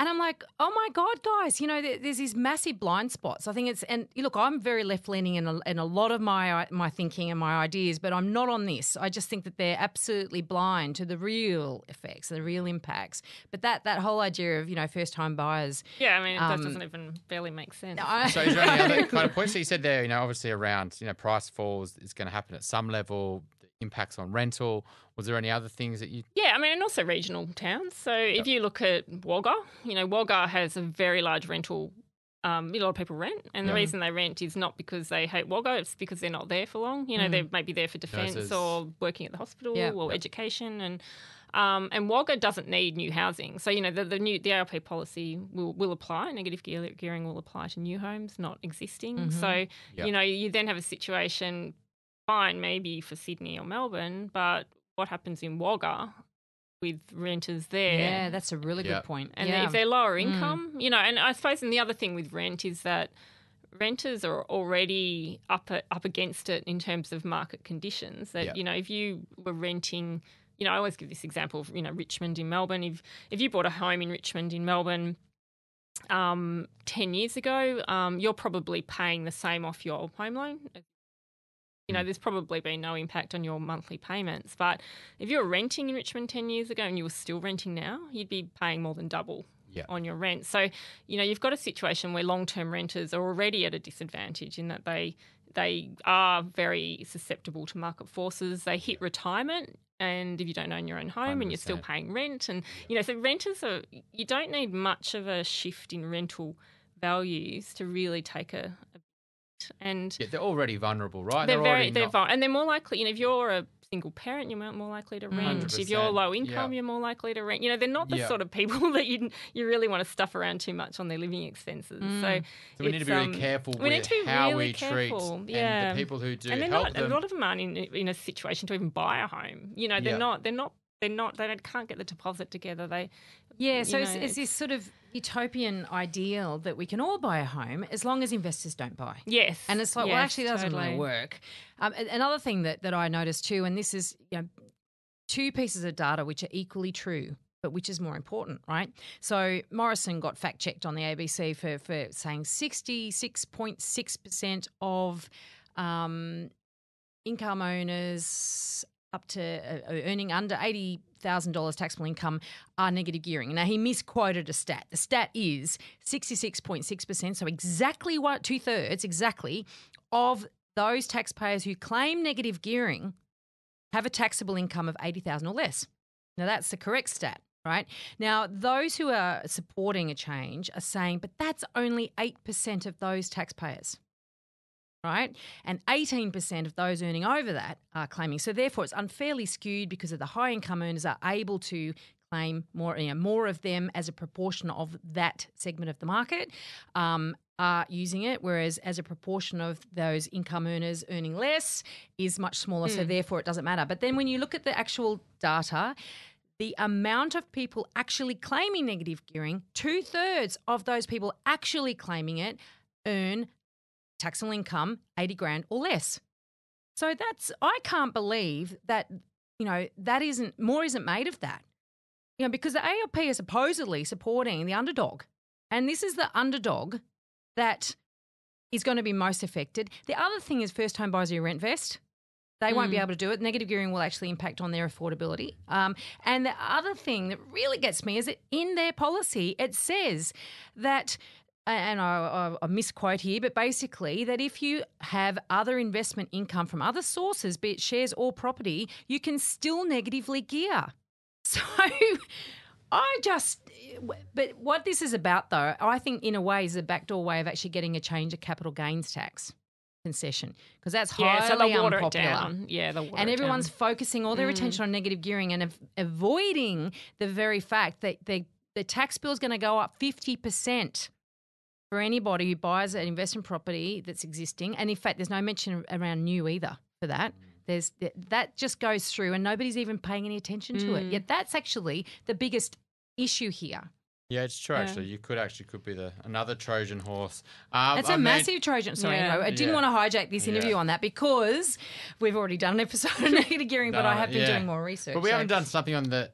And I'm like, oh my God, guys, you know, there's these massive blind spots. I think it's, and look, I'm very left leaning in a, in a lot of my my thinking and my ideas, but I'm not on this. I just think that they're absolutely blind to the real effects, the real impacts. But that that whole idea of you know first time buyers. Yeah, I mean Um, that doesn't even barely make sense. I- So is there any other (laughs) kind of points that you said there? You know, obviously around you know price falls is going to happen at some level. The impacts on rental. Was there any other things that you? Yeah, I mean, and also regional towns. So if you look at Wagga, you know, Wagga has a very large rental. Um, a lot of people rent, and the Yeah. reason they rent is not because they hate Wagga; it's because they're not there for long. You know, Mm. they're maybe there for defence Nurses. or working at the hospital Yeah. or education, and um, and Wagga doesn't need new housing. So you know, the, the new the ALP policy will will apply. Negative gearing will apply to new homes, not existing. Mhm. So Yep. you know, you then have a situation. Fine, maybe for Sydney or Melbourne, but what happens in Wagga with renters there? yeah, that's a really Yeah. good point. and yeah. if they're lower Mm. income, you know, and I suppose, and the other thing with rent is that renters are already up at, up against it in terms of market conditions. That Yeah. you know, if you were renting, you know, I always give this example of you know Richmond in Melbourne. If if you bought a home in Richmond in Melbourne. Um, ten years ago, um, you're probably paying the same off your home loan. You know, there's probably been no impact on your monthly payments. But if you were renting in Richmond 10 years ago and you were still renting now, you'd be paying more than double Yeah. on your rent. So, you know, you've got a situation where long-term renters are already at a disadvantage in that they they are very susceptible to market forces. They hit retirement and if you don't own your own home and you're still paying rent and you know, so renters are you don't need much of a shift in rental values to really take a, a and Yeah, they're already vulnerable, right? they're, very they're not- vul- and they're more likely. You know, if you're a single parent, you're more- more likely to rent. If you're low income, yeah. you're more likely to rent. You know, they're not the Yeah. sort of people (laughs) that you you really want to stuff around too much on their living expenses. Mm. So, So we need to be really um, careful we need to be how really we careful, treat yeah. and the people who do and they're help not. them. A lot of them aren't in, in a situation to even buy a home. You know, they're not. They're not. They're not. They can't get the deposit together. They. Yeah, so you it's, it's this sort of utopian ideal that we can all buy a home as long as investors don't buy. Yes. And it's like, well, actually, it doesn't really work. Um, another thing that, that I noticed too, and this is you know, two pieces of data which are equally true, but which is more important, right? So Morrison got fact checked on the ABC for, for saying 66.6% of um, income owners up to uh, earning under $80,000 taxable income are negative gearing. Now, he misquoted a stat. The stat is 66.6%, so exactly what, two thirds exactly, of those taxpayers who claim negative gearing have a taxable income of 80,000 or less. Now, that's the correct stat. Right now, those who are supporting a change are saying, but that's only 8% of those taxpayers right? And 18% of those earning over that are claiming. So therefore, it's unfairly skewed because of the high income earners are able to claim more, you know, more of them as a proportion of that segment of the market. Um, are using it, whereas as a proportion of those income earners earning less is much smaller. So therefore, it doesn't matter. But then when you look at the actual data, the amount of people actually claiming negative gearing, two thirds of those people actually claiming it earn taxable income 80 grand or less. So that's I can't believe that you know that isn't more isn't made of that. You know because the ALP is supposedly supporting the underdog. And this is the underdog that is going to be most affected. The other thing is first home buyers who rent vest. They won't be Mm. able to do it. Negative gearing will actually impact on their affordability. Um, and the other thing that really gets me is that in their policy, it says that and I, I, I misquote here, but basically that if you have other investment income from other sources, be it shares or property, you can still negatively gear. (laughs) So I just, but what this is about though, I think in a way is a backdoor way of actually getting a change of capital gains tax concession because that's Yeah, so highly water unpopular it down. Yeah, and everyone's focusing all their Mm. attention on negative gearing and av- avoiding the very fact that the the tax bill is going to go up fifty percent for anybody who buys an investment property that's existing. And in fact, there's no mention around new either for that. There's that- just goes through, and nobody's even paying any attention to it. Mm. Yet that's actually the biggest issue here. Yeah, it's true. Yeah. Actually, you could actually could be the another Trojan horse. Um, It's I a mean- massive Trojan. Sorry, Yeah. no, I didn't Yeah. want to hijack this interview on that because we've already done an episode (laughs) on negative gearing, but I have been doing more research. But we so- haven't done something on the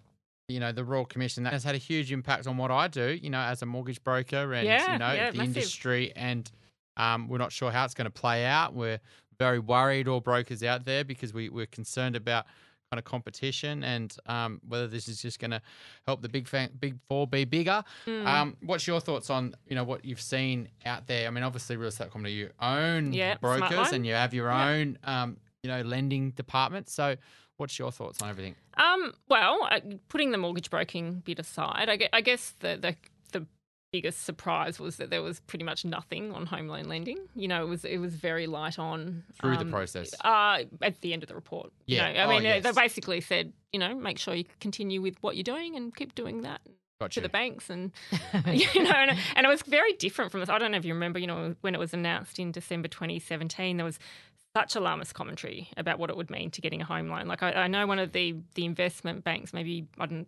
you know, the Royal Commission that has had a huge impact on what I do, you know, as a mortgage broker and Yeah, you know yeah, the massive. industry. And um, we're not sure how it's going to play out. We're very worried, all brokers out there, because we we're concerned about kind of competition and um, whether this is just going to help the big fan, big four be bigger. Mm. Um, what's your thoughts on you know what you've seen out there? I mean, obviously, real estate company you own Yeah, brokers and you have your Yeah. own um, you know lending department. So, what's your thoughts on everything? Um, well, putting the mortgage broking bit aside, I, guess the, the the biggest surprise was that there was pretty much nothing on home loan lending. You know, it was it was very light on Through the um, process. Uh, at the end of the report. You Yeah. know, I Oh, mean, yes. they basically said, you know, make sure you continue with what you're doing and keep doing that Got to the banks and (laughs) (laughs) you know and, and it was very different from this i don't know if you remember you know when it was announced in december 2017 there was such alarmist commentary about what it would mean to getting a home loan. Like i, I know one of the the investment banks maybe i don't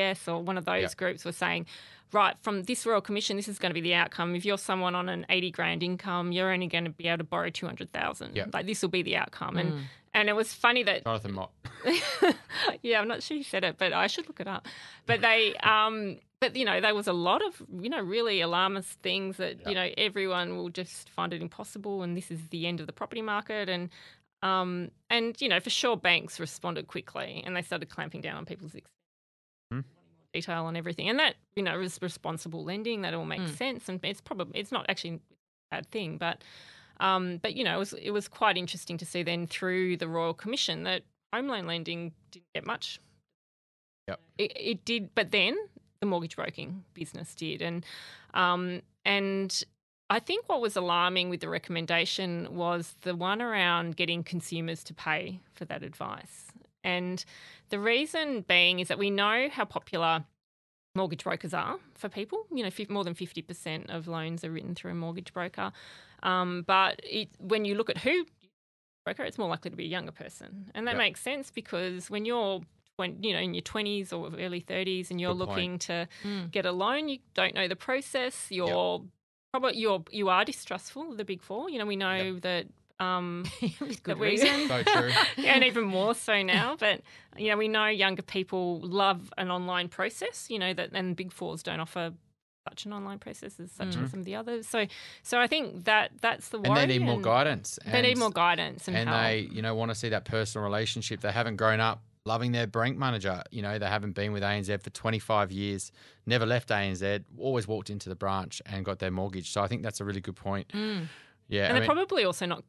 yes or one of those Yeah. groups was saying right from this royal commission this is going to be the outcome if you're someone on an 80 grand income you're only going to be able to borrow 200000 Yeah. like this will be the outcome and and it was funny that Jonathan Mott. (laughs) yeah, I'm not sure who said it, but I should look it up. But they, um, but you know, there was a lot of you know really alarmist things that you know everyone will just find it impossible, and this is the end of the property market, and um, and you know for sure banks responded quickly, and they started clamping down on people's expenses. Detail on everything, and that you know is responsible lending. That all makes Mm. sense, and it's probably it's not actually a bad thing, but um, but you know, it was it was quite interesting to see then through the Royal Commission that home loan lending didn't get much. Yep. It, it did, but then the mortgage broking business did, and um, and I think what was alarming with the recommendation was the one around getting consumers to pay for that advice, and the reason being is that we know how popular mortgage brokers are for people. You know, more than fifty percent of loans are written through a mortgage broker. Um, but it, when you look at who broker, it's more likely to be a younger person, and that Yep. makes sense because when you're when you know in your 20s or early 30s and you're Good point. looking to Mm. get a loan you don't know the process you're probably you're you are distrustful of the big four you know we know that um (laughs) With good that we- reason. So (laughs) true. (laughs) and even more so now. But you know, we know younger people love an online process. You know that, and Big Fours don't offer such an online process as such as some of the others. So, so I think that that's the worry. and they need more and guidance. They need more guidance and, and they you know want to see that personal relationship they haven't grown up loving their bank manager you know they haven't been with ANZ for 25 years never left ANZ always walked into the branch and got their mortgage so I think that's a really good point Mm. yeah and I they're mean, probably also not.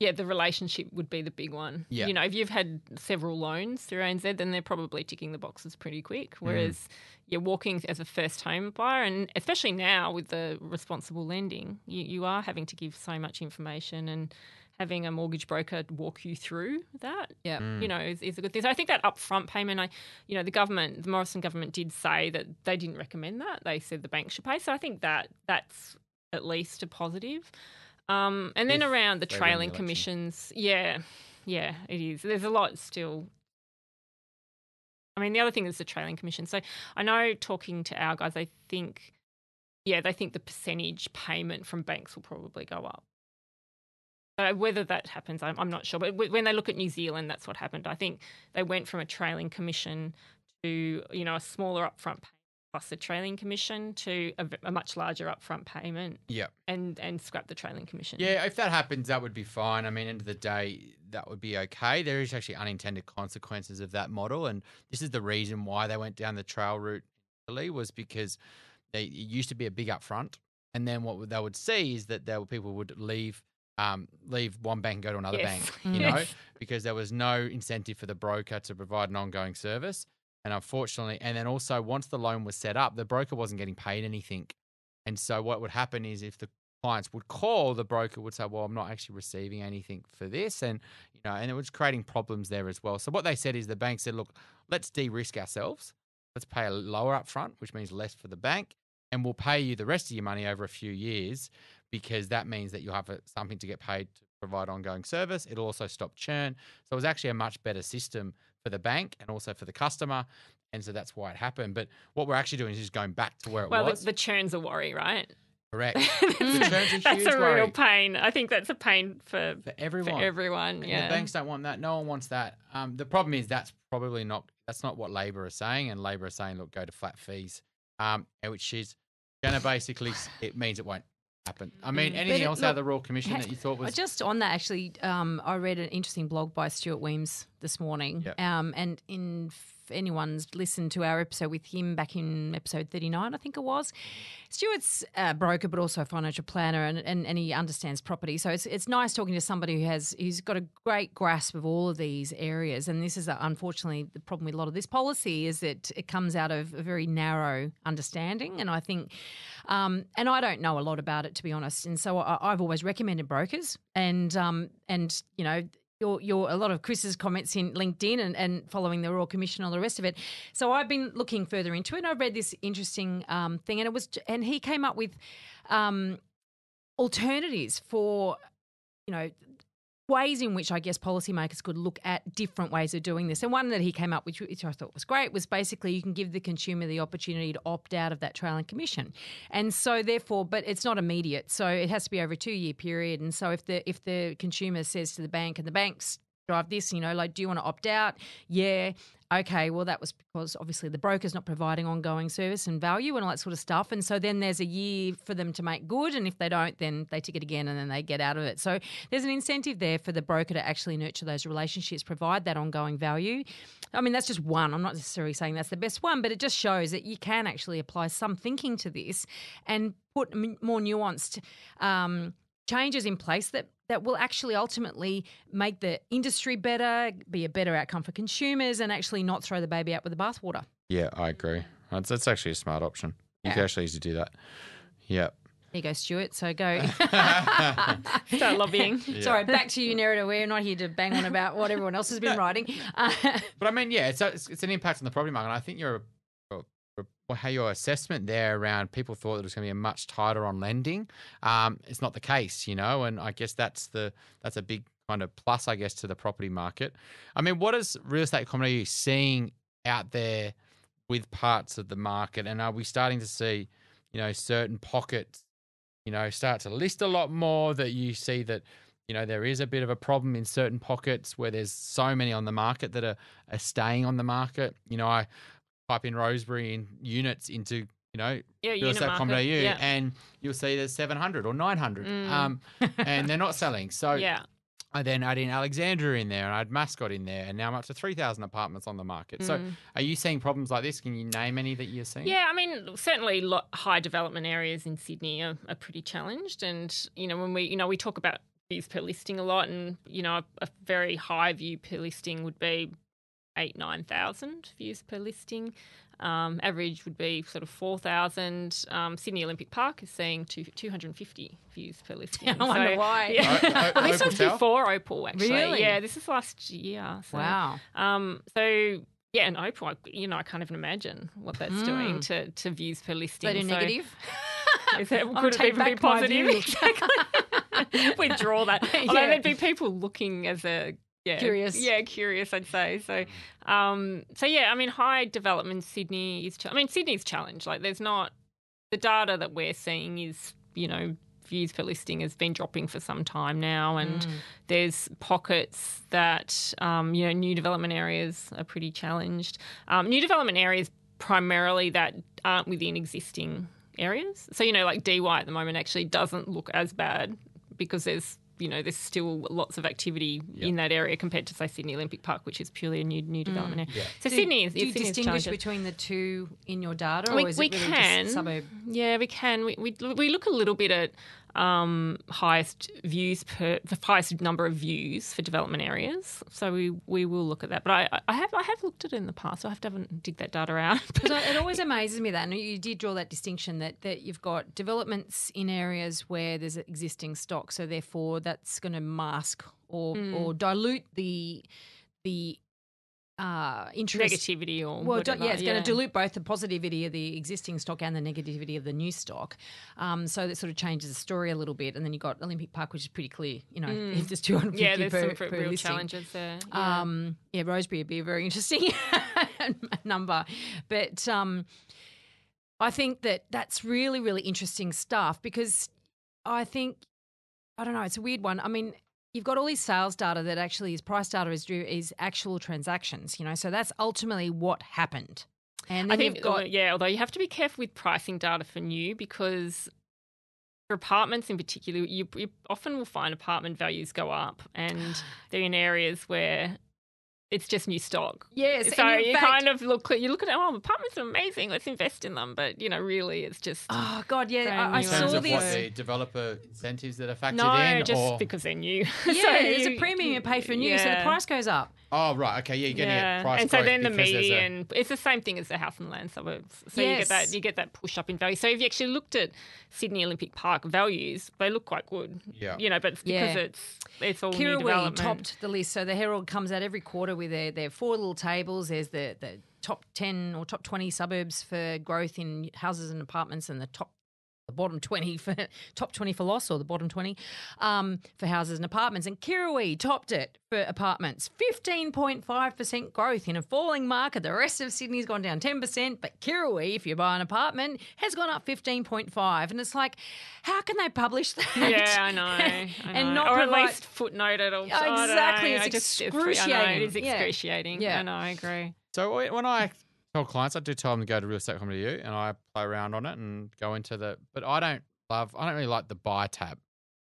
Yeah, the relationship would be the big one. Yeah. You know, if you've had several loans through ANZ, then they're probably ticking the boxes pretty quick. Mm. Whereas you're walking as a first home buyer, and especially now with the responsible lending, you, you are having to give so much information and having a mortgage broker walk you through that. Yeah. Mm. You know, is, is a good thing. So I think that upfront payment, I, you know, the government, the Morrison government did say that they didn't recommend that. They said the bank should pay. So I think that that's at least a positive. Um, and then If around the win the trailing commissions, yeah, yeah, it is. There's a lot still. I mean, the other thing is the trailing commission. So I know talking to our guys, they think, yeah, they think the percentage payment from banks will probably go up. So whether that happens, I'm, I'm not sure. But w- when they look at New Zealand, that's what happened. I think they went from a trailing commission to you know a smaller upfront payment plus the trailing commission to a much larger upfront payment yeah. and and scrap the trailing commission. yeah if that happens that would be fine. I mean end of the day that would be okay. There is actually unintended consequences of that model and this is the reason why they went down the trail route was because they it used to be a big upfront and then what they would see is that there were people would leave um, leave one bank and go to another Yes. bank (laughs) you know because there was no incentive for the broker to provide an ongoing service and unfortunately and then also once the loan was set up the broker wasn't getting paid anything and so what would happen is if the clients would call the broker would say well i'm not actually receiving anything for this and you know and it was creating problems there as well so what they said is the bank said look let's de-risk ourselves let's pay a lower upfront which means less for the bank and we'll pay you the rest of your money over a few years because that means that you'll have something to get paid to provide ongoing service. It'll also stop churn. So it was actually a much better system for the bank and also for the customer. And so that's why it happened. But what we're actually doing is just going back to where it Well, was. the, the churn's a worry, right? Correct. (laughs) The churn's a that's a real worry. pain. I think that's a pain for For everyone. for everyone. And Yeah. The banks don't want that. No one wants that. Um, the problem is that's probably not that's not what Labor are saying, and Labor are saying, look, go to flat fees, um, which is going to basically it means it won't happen. I mean, anything it- else out of the Royal Commission ha- that you thought was Just on that, actually, um, I read an interesting blog by Stuart Wemyss this morning. Yep. Um, and in if anyone's listened to our episode with him back in episode 39, I think it was, Stuart's a broker, but also a financial planner, and, and, and he understands property. So it's, it's nice talking to somebody who has who's got a great grasp of all of these areas. And this is uh, unfortunately the problem with a lot of this policy is that it comes out of a very narrow understanding. And I think, um, and I don't know a lot about it to be honest. And so I, I've always recommended brokers, and um, and you know your, your a lot of Chris's comments in LinkedIn and, and following the Royal Commission and all the rest of it. So I've been looking further into it. and I read this interesting um, thing, and it was and he came up with um, alternatives for you know ways in which I guess policymakers could look at different ways of doing this. And one that he came up with, which I thought was great, was basically you can give the consumer the opportunity to opt out of that trailing commission. And so therefore, but it's not immediate. So it has to be over a two year period. And so if the if the consumer says to the bank and the banks drive this, you know, like, do you want to opt out? Yeah. Okay, well, that was because obviously the broker's not providing ongoing service and value and all that sort of stuff. And so then there's a year for them to make good. And if they don't, then they tick it again and then they get out of it. So there's an incentive there for the broker to actually nurture those relationships, provide that ongoing value. I mean, that's just one. I'm not necessarily saying that's the best one, but it just shows that you can actually apply some thinking to this and put more nuanced um, changes in place that that will actually ultimately make the industry better, be a better outcome for consumers, and actually not throw the baby out with the bathwater. Yeah, I agree. That's, that's actually a smart option. You Yeah. can actually easily do that. Yeah. There you go, Stuart. So go. (laughs) Start lobbying. (laughs) Sorry, back to you, Nerida. We're not here to bang on about what everyone else has been (laughs) writing. Uh, But I mean, yeah, it's, a, it's it's an impact on the property market. And I think you're well, how your assessment there around people thought that it was going to be a much tighter on lending. Um, it's not the case, you know, and I guess that's the that's a big kind of plus, I guess, to the property market. I mean, what is real estate community seeing out there with parts of the market, and are we starting to see, you know, certain pockets, you know, start to list a lot more that you see that you know there is a bit of a problem in certain pockets where there's so many on the market that are, are staying on the market you know i type in rosebery in units into you know Yeah, real estate Yeah. and you'll see there's 700 or 900 Mm. um, and they're not selling so yeah. i then add in alexandria in there and i had mascot in there and now i'm up to 3000 apartments on the market so Mm. are you seeing problems like this can you name any that you're seeing Yeah, I mean, certainly lo- high development areas in Sydney are, are pretty challenged. And, you know, when we, you know, we talk about views per listing a lot and, you know, a, a very high view per listing would be eight, 9,000 views per listing. Um, average would be sort of 4,000. Um, Sydney Olympic Park is seeing two, 250 views per listing. (laughs) I wonder why. Yeah. O- o- I think (laughs) this was before Opal, actually. Really? Yeah, this is last year. So, wow. um, so yeah, and Opal, you know, I can't even imagine what that's doing Mm. to, to views per listing. They do So negative. (laughs) Is that, I'll could it even be positive? view. Exactly. Withdraw that. Although Yeah. there'd be people looking as a yeah, Curious. Yeah, curious. I'd say so. Um, so yeah, I mean, high development Sydney is. Ch- I mean, Sydney's challenge. Like, there's not the data that we're seeing is you know views per listing has been dropping for some time now, and there's pockets that um, you know new development areas are pretty challenged. Um, new development areas primarily that aren't within existing areas. So you know, like DY at the moment actually doesn't look as bad because there's you know there's still lots of activity in that area compared to say Sydney Olympic Park, which is purely a new new mm. development area. So Do- Sydney is Do you Sydney's distinguish challenges. between the two in your data, or We- is we it really can. just suburb? Yeah, we can. We, we we look a little bit at um, highest views per the highest number of views for development areas. So we we will look at that. But I, I have I have looked at it in the past. So I have to have a, dig that data out. (laughs) Because it always amazes me that, and you did draw that distinction that, that you've got developments in areas where there's existing stock, so therefore that's going to mask or or dilute the the uh, interest. Negativity or Well, whatever. yeah, it's going to dilute both the positivity of the existing stock and the negativity of the new stock. Um, so that sort of changes the story a little bit. And then you've got Olympic Park, which is pretty clear. You know, if (laughs) there's 250 Mm. Yeah, there's per, some per real listing. challenges there. Yeah. Um, yeah, Rosebery would be a very interesting (laughs) number. But um, I think that that's really, really interesting stuff because I think, I don't know, it's a weird one. I mean, you've got all these sales data that actually is price data is due is actual transactions. You know, so that's ultimately what happened. And I think, you've got yeah, although you have to be careful with pricing data for new because for apartments in particular, you, you often will find apartment values go up and (sighs) they're in areas where it's just new stock. yes, so you fact- kind of look, you look at, oh, apartments are amazing, let's invest in them. But, you know, really it's just. Oh God, yeah, I, I new in terms saw of what the developer incentives that are factored no, in, just or because they're new. (laughs) Yeah, So there's a premium you pay for new, so the price goes up. Oh right, okay, yeah, you're getting yeah. a price and so then the because there's a- median, it's the same thing as the house and land suburbs. So you get that you get that push up in value. So if you actually looked at Sydney Olympic Park values, they look quite good. Yeah. you know, but it's because Yeah. it's it's all new development. topped the list. So the Herald comes out every quarter with their, their four little tables. There's the, the top 10 or top 20 suburbs for growth in houses and apartments and the top the bottom 20 for (laughs) top 20 for loss or the bottom 20 um, for houses and apartments. And Kirrawee topped it for apartments. 15.5% growth in a falling market. The rest of Sydney's gone down 10%, but Kirrawee, if you buy an apartment, has gone up 15.5. And it's like, how can they publish that? Yeah, I know. (laughs) I and know. not or provide- at least footnote it. Or, Exactly, know. it's I just, excruciating. it is excruciating. Yeah. I know. I agree. So when I tell clients, I do tell them to go to realestate.com.au and I play around on it and go into the. But I don't love. I don't really like the buy tab.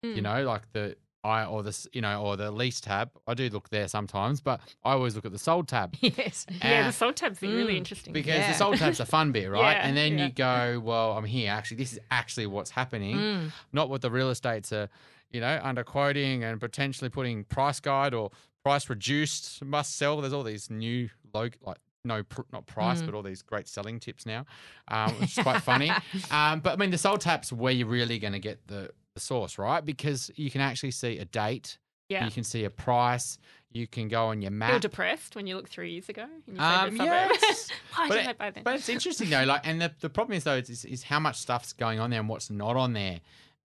You Mm. know, like the I or the s- you know or the lease tab. I do look there sometimes, but I always look at the sold tab. (laughs) yes. yeah, the soul tab's really Mm. interesting. because Yeah. the sold tab's a fun (laughs) bit, right? Yeah, and then yeah. you go, well, I'm here. Actually, this is actually what's happening, Mm. not what the real estates are, you know, under quoting and potentially putting price guide or price reduced must sell. There's all these new low like. No, pr- not price, Mm. but all these great selling tips now, um, which is quite funny. (laughs) Um, but I mean, the sold tap's where you're really going to get the, the source, right? Because you can actually see a date, Yeah. you can see a price, you can go on your map. You're depressed when you look three years ago in your Um, yes. (laughs) Why But didn't I it- buy then? But it's interesting though, like, and the, the problem is though, is, is, is how much stuff's going on there and what's not on there.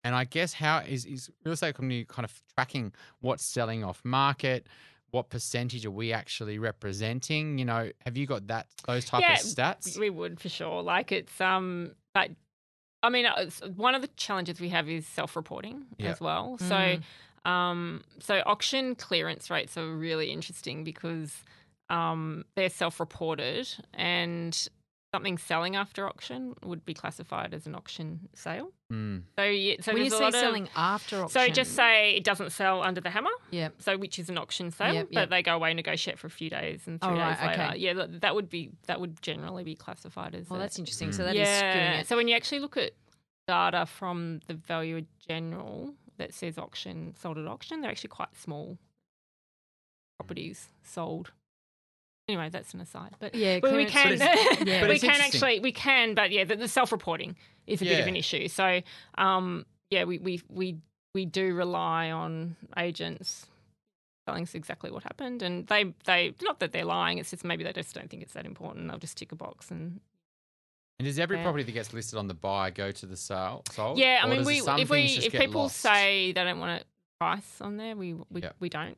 And I guess how is is real estate company kind of tracking what's selling off market, what percentage are we actually representing? You know, have you got that those type Yeah, of stats? We would for sure. Like it's um, but I mean, uh, it's- one of the challenges we have is self-reporting Yeah. as well. Mm. So, um, so auction clearance rates are really interesting because um, they're self-reported, and something selling after auction would be classified as an auction sale. Mm. So, yeah, so when you say lot of- selling after auction, so just say it doesn't sell under the hammer. yeah, So which is an auction sale, Yep, but they go away negotiate for a few days and Oh, three right, days later. okay. Yeah, that- that would be that would generally be classified as. well, a- that's interesting. Mm. So that is yeah. it. So when you actually look at data from the Valuer General that says auction sold at auction, they're actually quite small properties sold. Anyway, that's an aside. But Yeah, but we can, but yeah. (laughs) We can actually, we can, but yeah, the, the self-reporting is a bit of an issue. So, um, yeah, we we we we do rely on agents telling us exactly what happened, and they they not that they're lying. It's just maybe they just don't think it's that important. They'll just tick a box and And does every Yeah. property that gets listed on the buy go to the sale sold? yeah. I mean, we if we if people lost? say they don't want a price on there, we we, Yeah. we don't.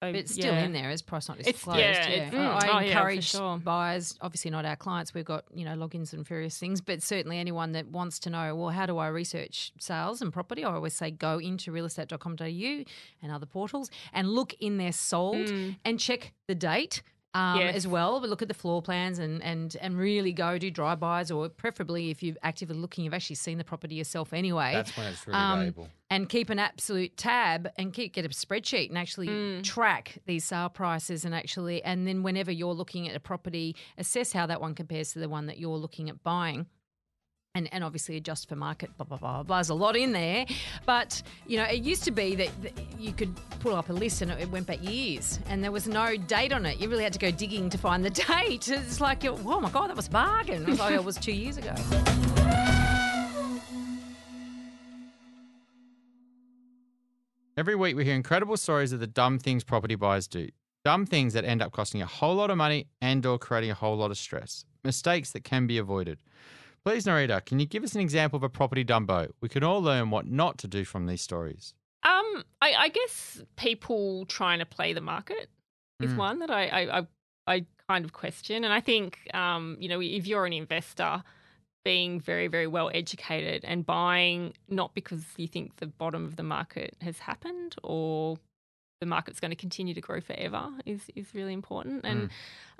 Yeah. But it's still yeah. in there as price not It's- disclosed. yeah, yeah, it's- I- mm, I oh, yeah, encourage sure. buyers, obviously not our clients. We've got you know logins and various things, but certainly anyone that wants to know, well, how do I research sales and property? I always say go into realestate.com.au and other portals and look in their sold Mm. and check the date. Um, Yes. As well, but look at the floor plans and, and and really go do drive bys, or preferably if you're actively looking, you've actually seen the property yourself anyway That's when it's really Um, valuable. and keep an absolute tab and keep get a spreadsheet and actually Mm. track these sale prices and actually and then whenever you're looking at a property assess how that one compares to the one that you're looking at buying and, and obviously adjust for market blah blah blah blah there's a lot in there but you know it used to be that, that you could pull up a list and it, it went back years and there was no date on it you really had to go digging to find the (laughs) date it's like oh my god that was a bargain it was like it was two years ago Every week we hear incredible stories of the dumb things property buyers do. Dumb things that end up costing a whole lot of money and or creating a whole lot of stress. Mistakes that can be avoided. Please, Nerida, can you give us an example of a property dumbo? We can all learn what not to do from these stories. Um, I, I guess people trying to play the market is Mm. one that I, I, I, I kind of question, and I think um, you know, if you're an investor, being very, very well educated and buying not because you think the bottom of the market has happened or the market's going to continue to grow forever is is really important. And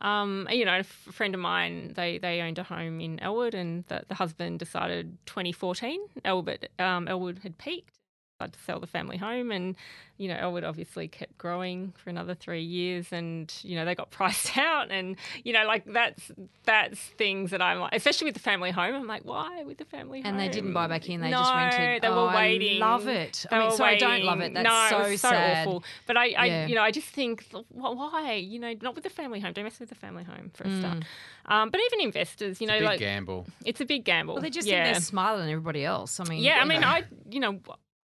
um, you know, a f- friend of mine, they they owned a home in Elwood, and the, the husband decided 2014 Elwood um, Elwood had peaked. Decided to sell the family home, and you know, Elwood obviously kept growing for another three years, and you know, they got (laughs) priced out, and you know, like that's that's things that I'm like, especially with the family home. I'm like, why with the family home? And they didn't buy back in; they no, just rented. They Oh, were waiting. I love it. They I mean, were sorry, I don't love it. That's no, so, it so sad. awful. But I, I Yeah. you know, I just think, why? You know, not with the family home. Don't mess with the family home for a Mm. start. Um, but even investors, you It's a know, big like gamble. it's a big gamble. Well, they just yeah. think they're smarter than everybody else. I mean, Yeah, I you mean, know. I, you know,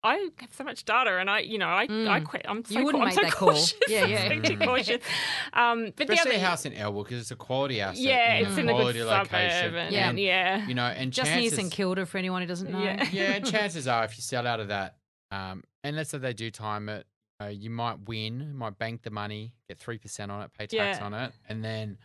I have so much data, and I, you know, I, I Mm. quit. I'm so, You wouldn't I'm make so that call. cautious. Yeah, (laughs) I'm yeah. so too cautious. (laughs) Um, but Especially the a other, house in Elwood because it's a quality asset. yeah, you know, it's in a good quality suburb, location. and, Yeah. and yeah, You know, and just near St Kilda for anyone who doesn't know. Yeah. yeah, and (laughs) chances are if you sell out of that, um, and let's say they do time it, uh, you might win, you might bank the money, get three percent on it, pay tax Yeah. on it, and then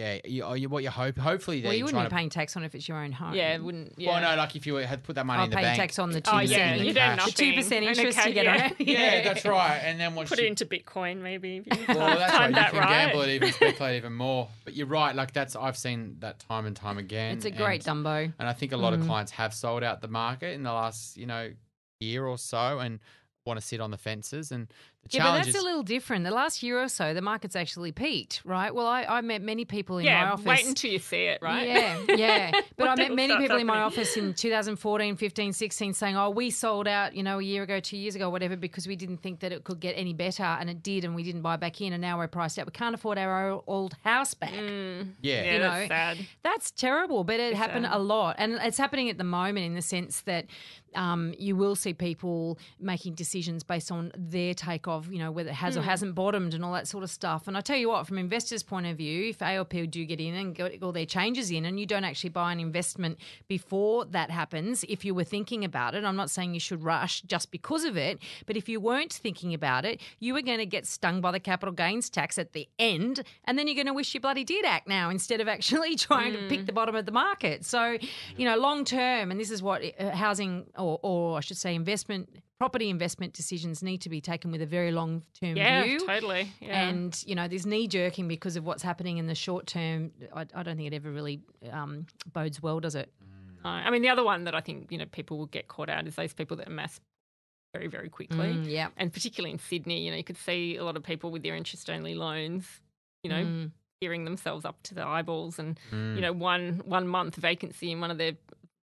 yeah, you, oh, you, what you hope, hopefully Well, they're you wouldn't be to. paying tax on it if it's your own home. yeah, it wouldn't. Yeah. Well, no, like if you had put that money I'll in the pay bank. tax on the two Oh percent. yeah, in the you do cash. nothing. The two percent interest okay, you get yeah. on it. (laughs) yeah, that's right. And then once Put you, it into Bitcoin, maybe. If you Well, that's right. You that can right. gamble it, even speculate even more. But you're right. Like that's I've seen that time and time again. It's a great and, Dumbo. and I think a lot Mm. of clients have sold out the market in the last you know year or so and want to sit on the fences. And the Yeah, but that's is a little different. The last year or so, the market's actually peaked, right? Well, I, I met many people in my office. yeah, office. wait until you see it, right? Yeah, yeah. (laughs) But I met many starts people in my office in 2014, 15, 16 saying, oh, we sold out, you know, a year ago, two years ago, whatever, because we didn't think that it could get any better. And it did, and we didn't buy back in. And now we're priced out. We can't afford our old house back. Mm, yeah. yeah, You that's sad. That's terrible, but it It's happened sad. a lot. And it's happening at the moment in the sense that um, you will see people making decisions based on their take of, you know, whether it has Hmm. or hasn't bottomed and all that sort of stuff. And I tell you what, from investors' point of view, if ALP do get in and get all their changes in and you don't actually buy an investment before that happens, if you were thinking about it, I'm not saying you should rush just because of it, but if you weren't thinking about it, you were going to get stung by the capital gains tax at the end, and then you're going to wish you bloody did act now instead of actually (laughs) trying to pick the bottom of the market. So, you know, long term, and this is what uh, housing or, or I should say investment property investment decisions need to be taken with a very long term view. Yeah, view. totally. Yeah. And you know, there's knee jerking because of what's happening in the short term. I, I don't think it ever really um, bodes well, does it? No, I mean, the other one that I think you know people will get caught out is those people that amass very, very quickly, Mm, yeah. and particularly in Sydney, you know, you could see a lot of people with their interest-only loans, you know, Mm. gearing themselves up to the eyeballs, and Mm. you know, one one month vacancy in one of their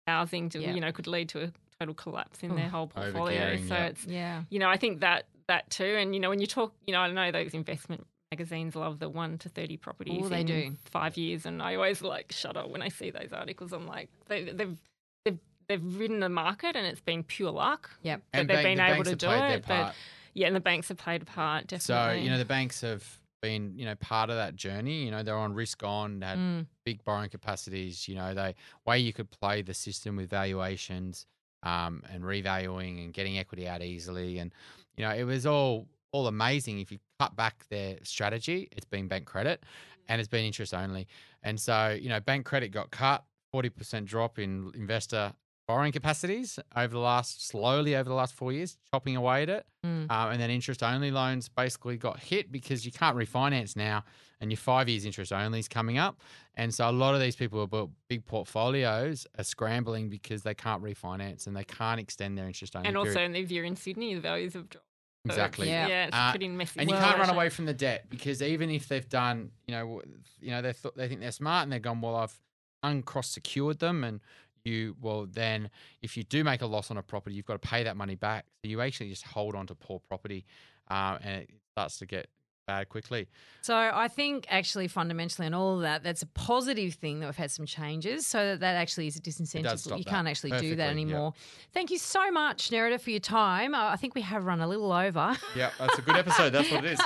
housing, to, Yeah. you know, could lead to a total collapse in their whole portfolio. So yeah. it's yeah. you know, I think that that too, and you know, when you talk, you know, I know those investment magazines love the one to thirty properties. Oh, they in do. five years, and I always like shudder when I see those articles. I'm like, they, they've they've they've ridden the market, and it's been pure luck. Yep. that And they've bank- been the able to do it. But yeah, and the banks have played a part. Definitely. So you know the banks have been you know part of that journey. You know they're on risk on, they had Mm. big borrowing capacities. You know they way you could play the system with valuations um, and revaluing and getting equity out easily, and you know it was all all amazing. If you cut back their strategy, it's been bank credit, and it's been interest only. And so you know bank credit got cut, forty percent drop in investor borrowing capacities over the last slowly over the last four years, chopping away at it. Mm. Um, and then interest only loans basically got hit because you can't refinance now, and your five years interest only is coming up. And so a lot of these people who built big portfolios are scrambling because they can't refinance and they can't extend their interest only. and also, period. if you're in Sydney, the values have dropped. Exactly. Yeah. Yeah, it's Uh, pretty messy. And you Well, can't run away from the debt because even if they've done, you know, you know, they th- they think they're smart and they've gone. Well, I've uncross secured them, and you well then if you do make a loss on a property, you've got to pay that money back. So you actually just hold on to poor property, uh, and it starts to get bad quickly. So I think actually fundamentally on all of that, that's a positive thing that we've had some changes. So that, that actually is a disincentive. stop You that can't actually do that perfectly, yeah. anymore. Thank you so much, Nerida, for your time. Uh, I think we have run a little over. Yeah, that's a good episode. That's what it is.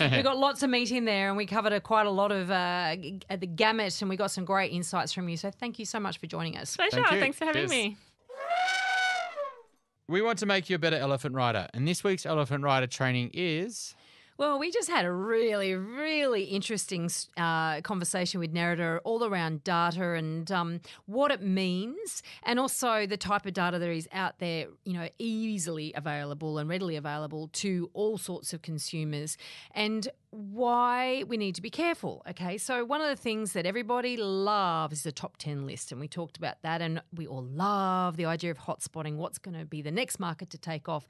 (laughs) we got lots of meat in there, and we covered a, quite a lot of uh, uh, the gamut, and we got some great insights from you. So thank you so much for joining us. Pleasure. Thank you. Thanks for having Cheers. me. We want to make you a better elephant rider, and this week's elephant rider training is Well, we just had a really, really interesting uh, conversation with Nerida all around data and um, what it means, and also the type of data that is out there, you know, easily available and readily available to all sorts of consumers, and why we need to be careful. Okay, so one of the things that everybody loves is a top 10 list, and we talked about that, and we all love the idea of hotspotting, what's going to be the next market to take off.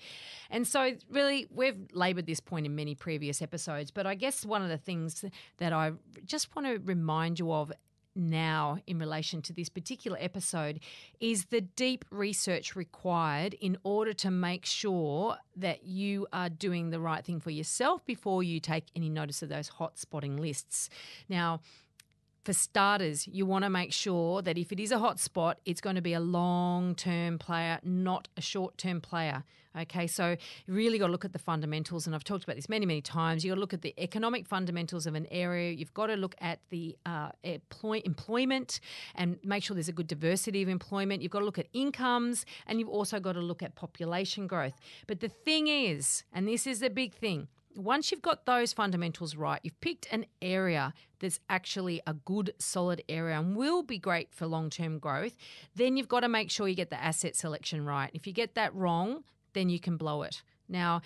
And so, really, we've laboured this point in many previous episodes, but I guess one of the things that I just want to remind you of now in relation to this particular episode is the deep research required in order to make sure that you are doing the right thing for yourself before you take any notice of those hot spotting lists. Now, for starters, you want to make sure that if it is a hot spot, it's going to be a long term player, not a short term player. Okay, so you really got to look at the fundamentals, and I've talked about this many, many times. You've got to look at the economic fundamentals of an area. You've got to look at the uh, employ- employment and make sure there's a good diversity of employment. You've got to look at incomes, and you've also got to look at population growth. But the thing is, and this is the big thing, once you've got those fundamentals right, you've picked an area that's actually a good, solid area and will be great for long term growth, then you've got to make sure you get the asset selection right. If you get that wrong, then you can blow it. Now,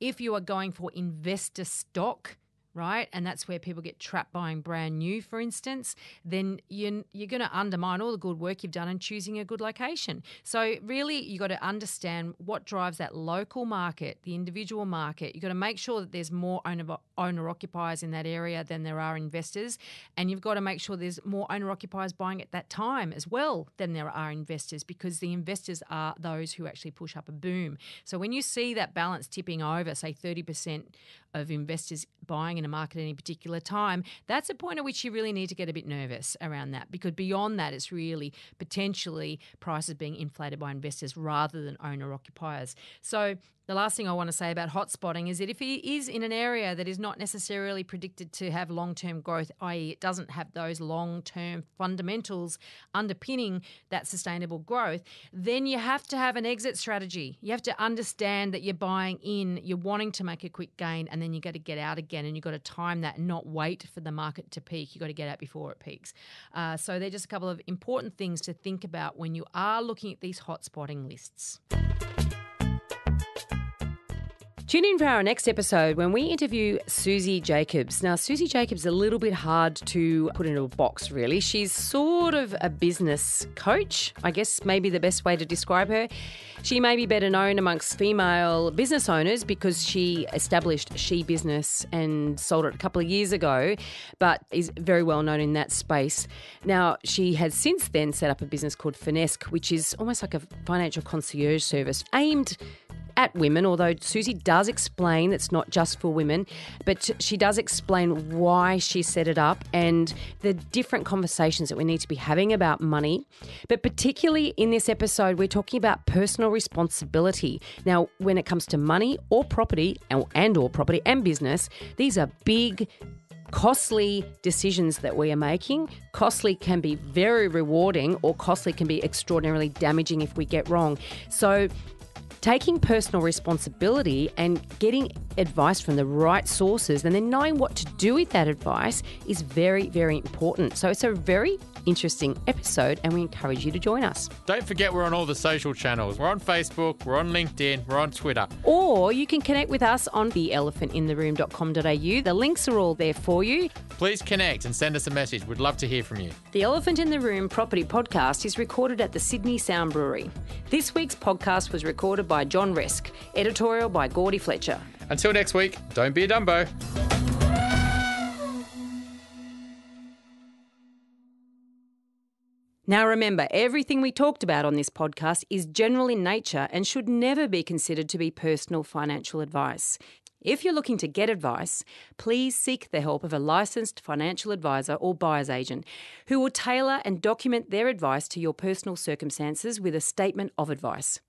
if you are going for investor stock, right? And that's where people get trapped buying brand new, for instance, then you're, you're going to undermine all the good work you've done in choosing a good location. So, really, you've got to understand what drives that local market, the individual market. You've got to make sure that there's more owner, owner occupiers in that area than there are investors. And you've got to make sure there's more owner occupiers buying at that time as well than there are investors because the investors are those who actually push up a boom. So, when you see that balance tipping over, say 30% of investors buying in a market at any particular time, that's a point at which you really need to get a bit nervous around that because beyond that, it's really potentially prices being inflated by investors rather than owner occupiers. So the last thing I want to say about hotspotting is that if he is in an area that is not necessarily predicted to have long term growth, i.e., it doesn't have those long term fundamentals underpinning that sustainable growth, then you have to have an exit strategy. You have to understand that you're buying in, you're wanting to make a quick gain, and then you've got to get out again and you've got to time that and not wait for the market to peak. You've got to get out before it peaks. Uh, so they're just a couple of important things to think about when you are looking at these hotspotting lists. Tune in for our next episode when we interview Susie Jacobs. Now, Susie Jacobs is a little bit hard to put into a box, really. She's sort of a business coach, I guess, maybe the best way to describe her. She may be better known amongst female business owners because she established She Business and sold it a couple of years ago, but is very well known in that space. Now, she has since then set up a business called Finesque, which is almost like a financial concierge service aimed at women, although Susie does explain it's not just for women, but she does explain why she set it up and the different conversations that we need to be having about money. But particularly in this episode, we're talking about personal responsibility. Now, when it comes to money or property and or property and business, these are big costly decisions that we are making. Costly can be very rewarding, or costly can be extraordinarily damaging if we get wrong. So, taking personal responsibility and getting advice from the right sources and then knowing what to do with that advice is very, very important. So it's a very interesting episode and we encourage you to join us. Don't forget we're on all the social channels. We're on Facebook, we're on LinkedIn, we're on Twitter. Or you can connect with us on theelephantintheroom.com.au. The links are all there for you. Please connect and send us a message. We'd love to hear from you. The Elephant in the Room property podcast is recorded at the Sydney Sound Brewery. This week's podcast was recorded by John Resk, editorial by Gordy Fletcher. Until next week, don't be a Dumbo. Now, remember, everything we talked about on this podcast is general in nature and should never be considered to be personal financial advice. If you're looking to get advice, please seek the help of a licensed financial advisor or buyer's agent who will tailor and document their advice to your personal circumstances with a statement of advice.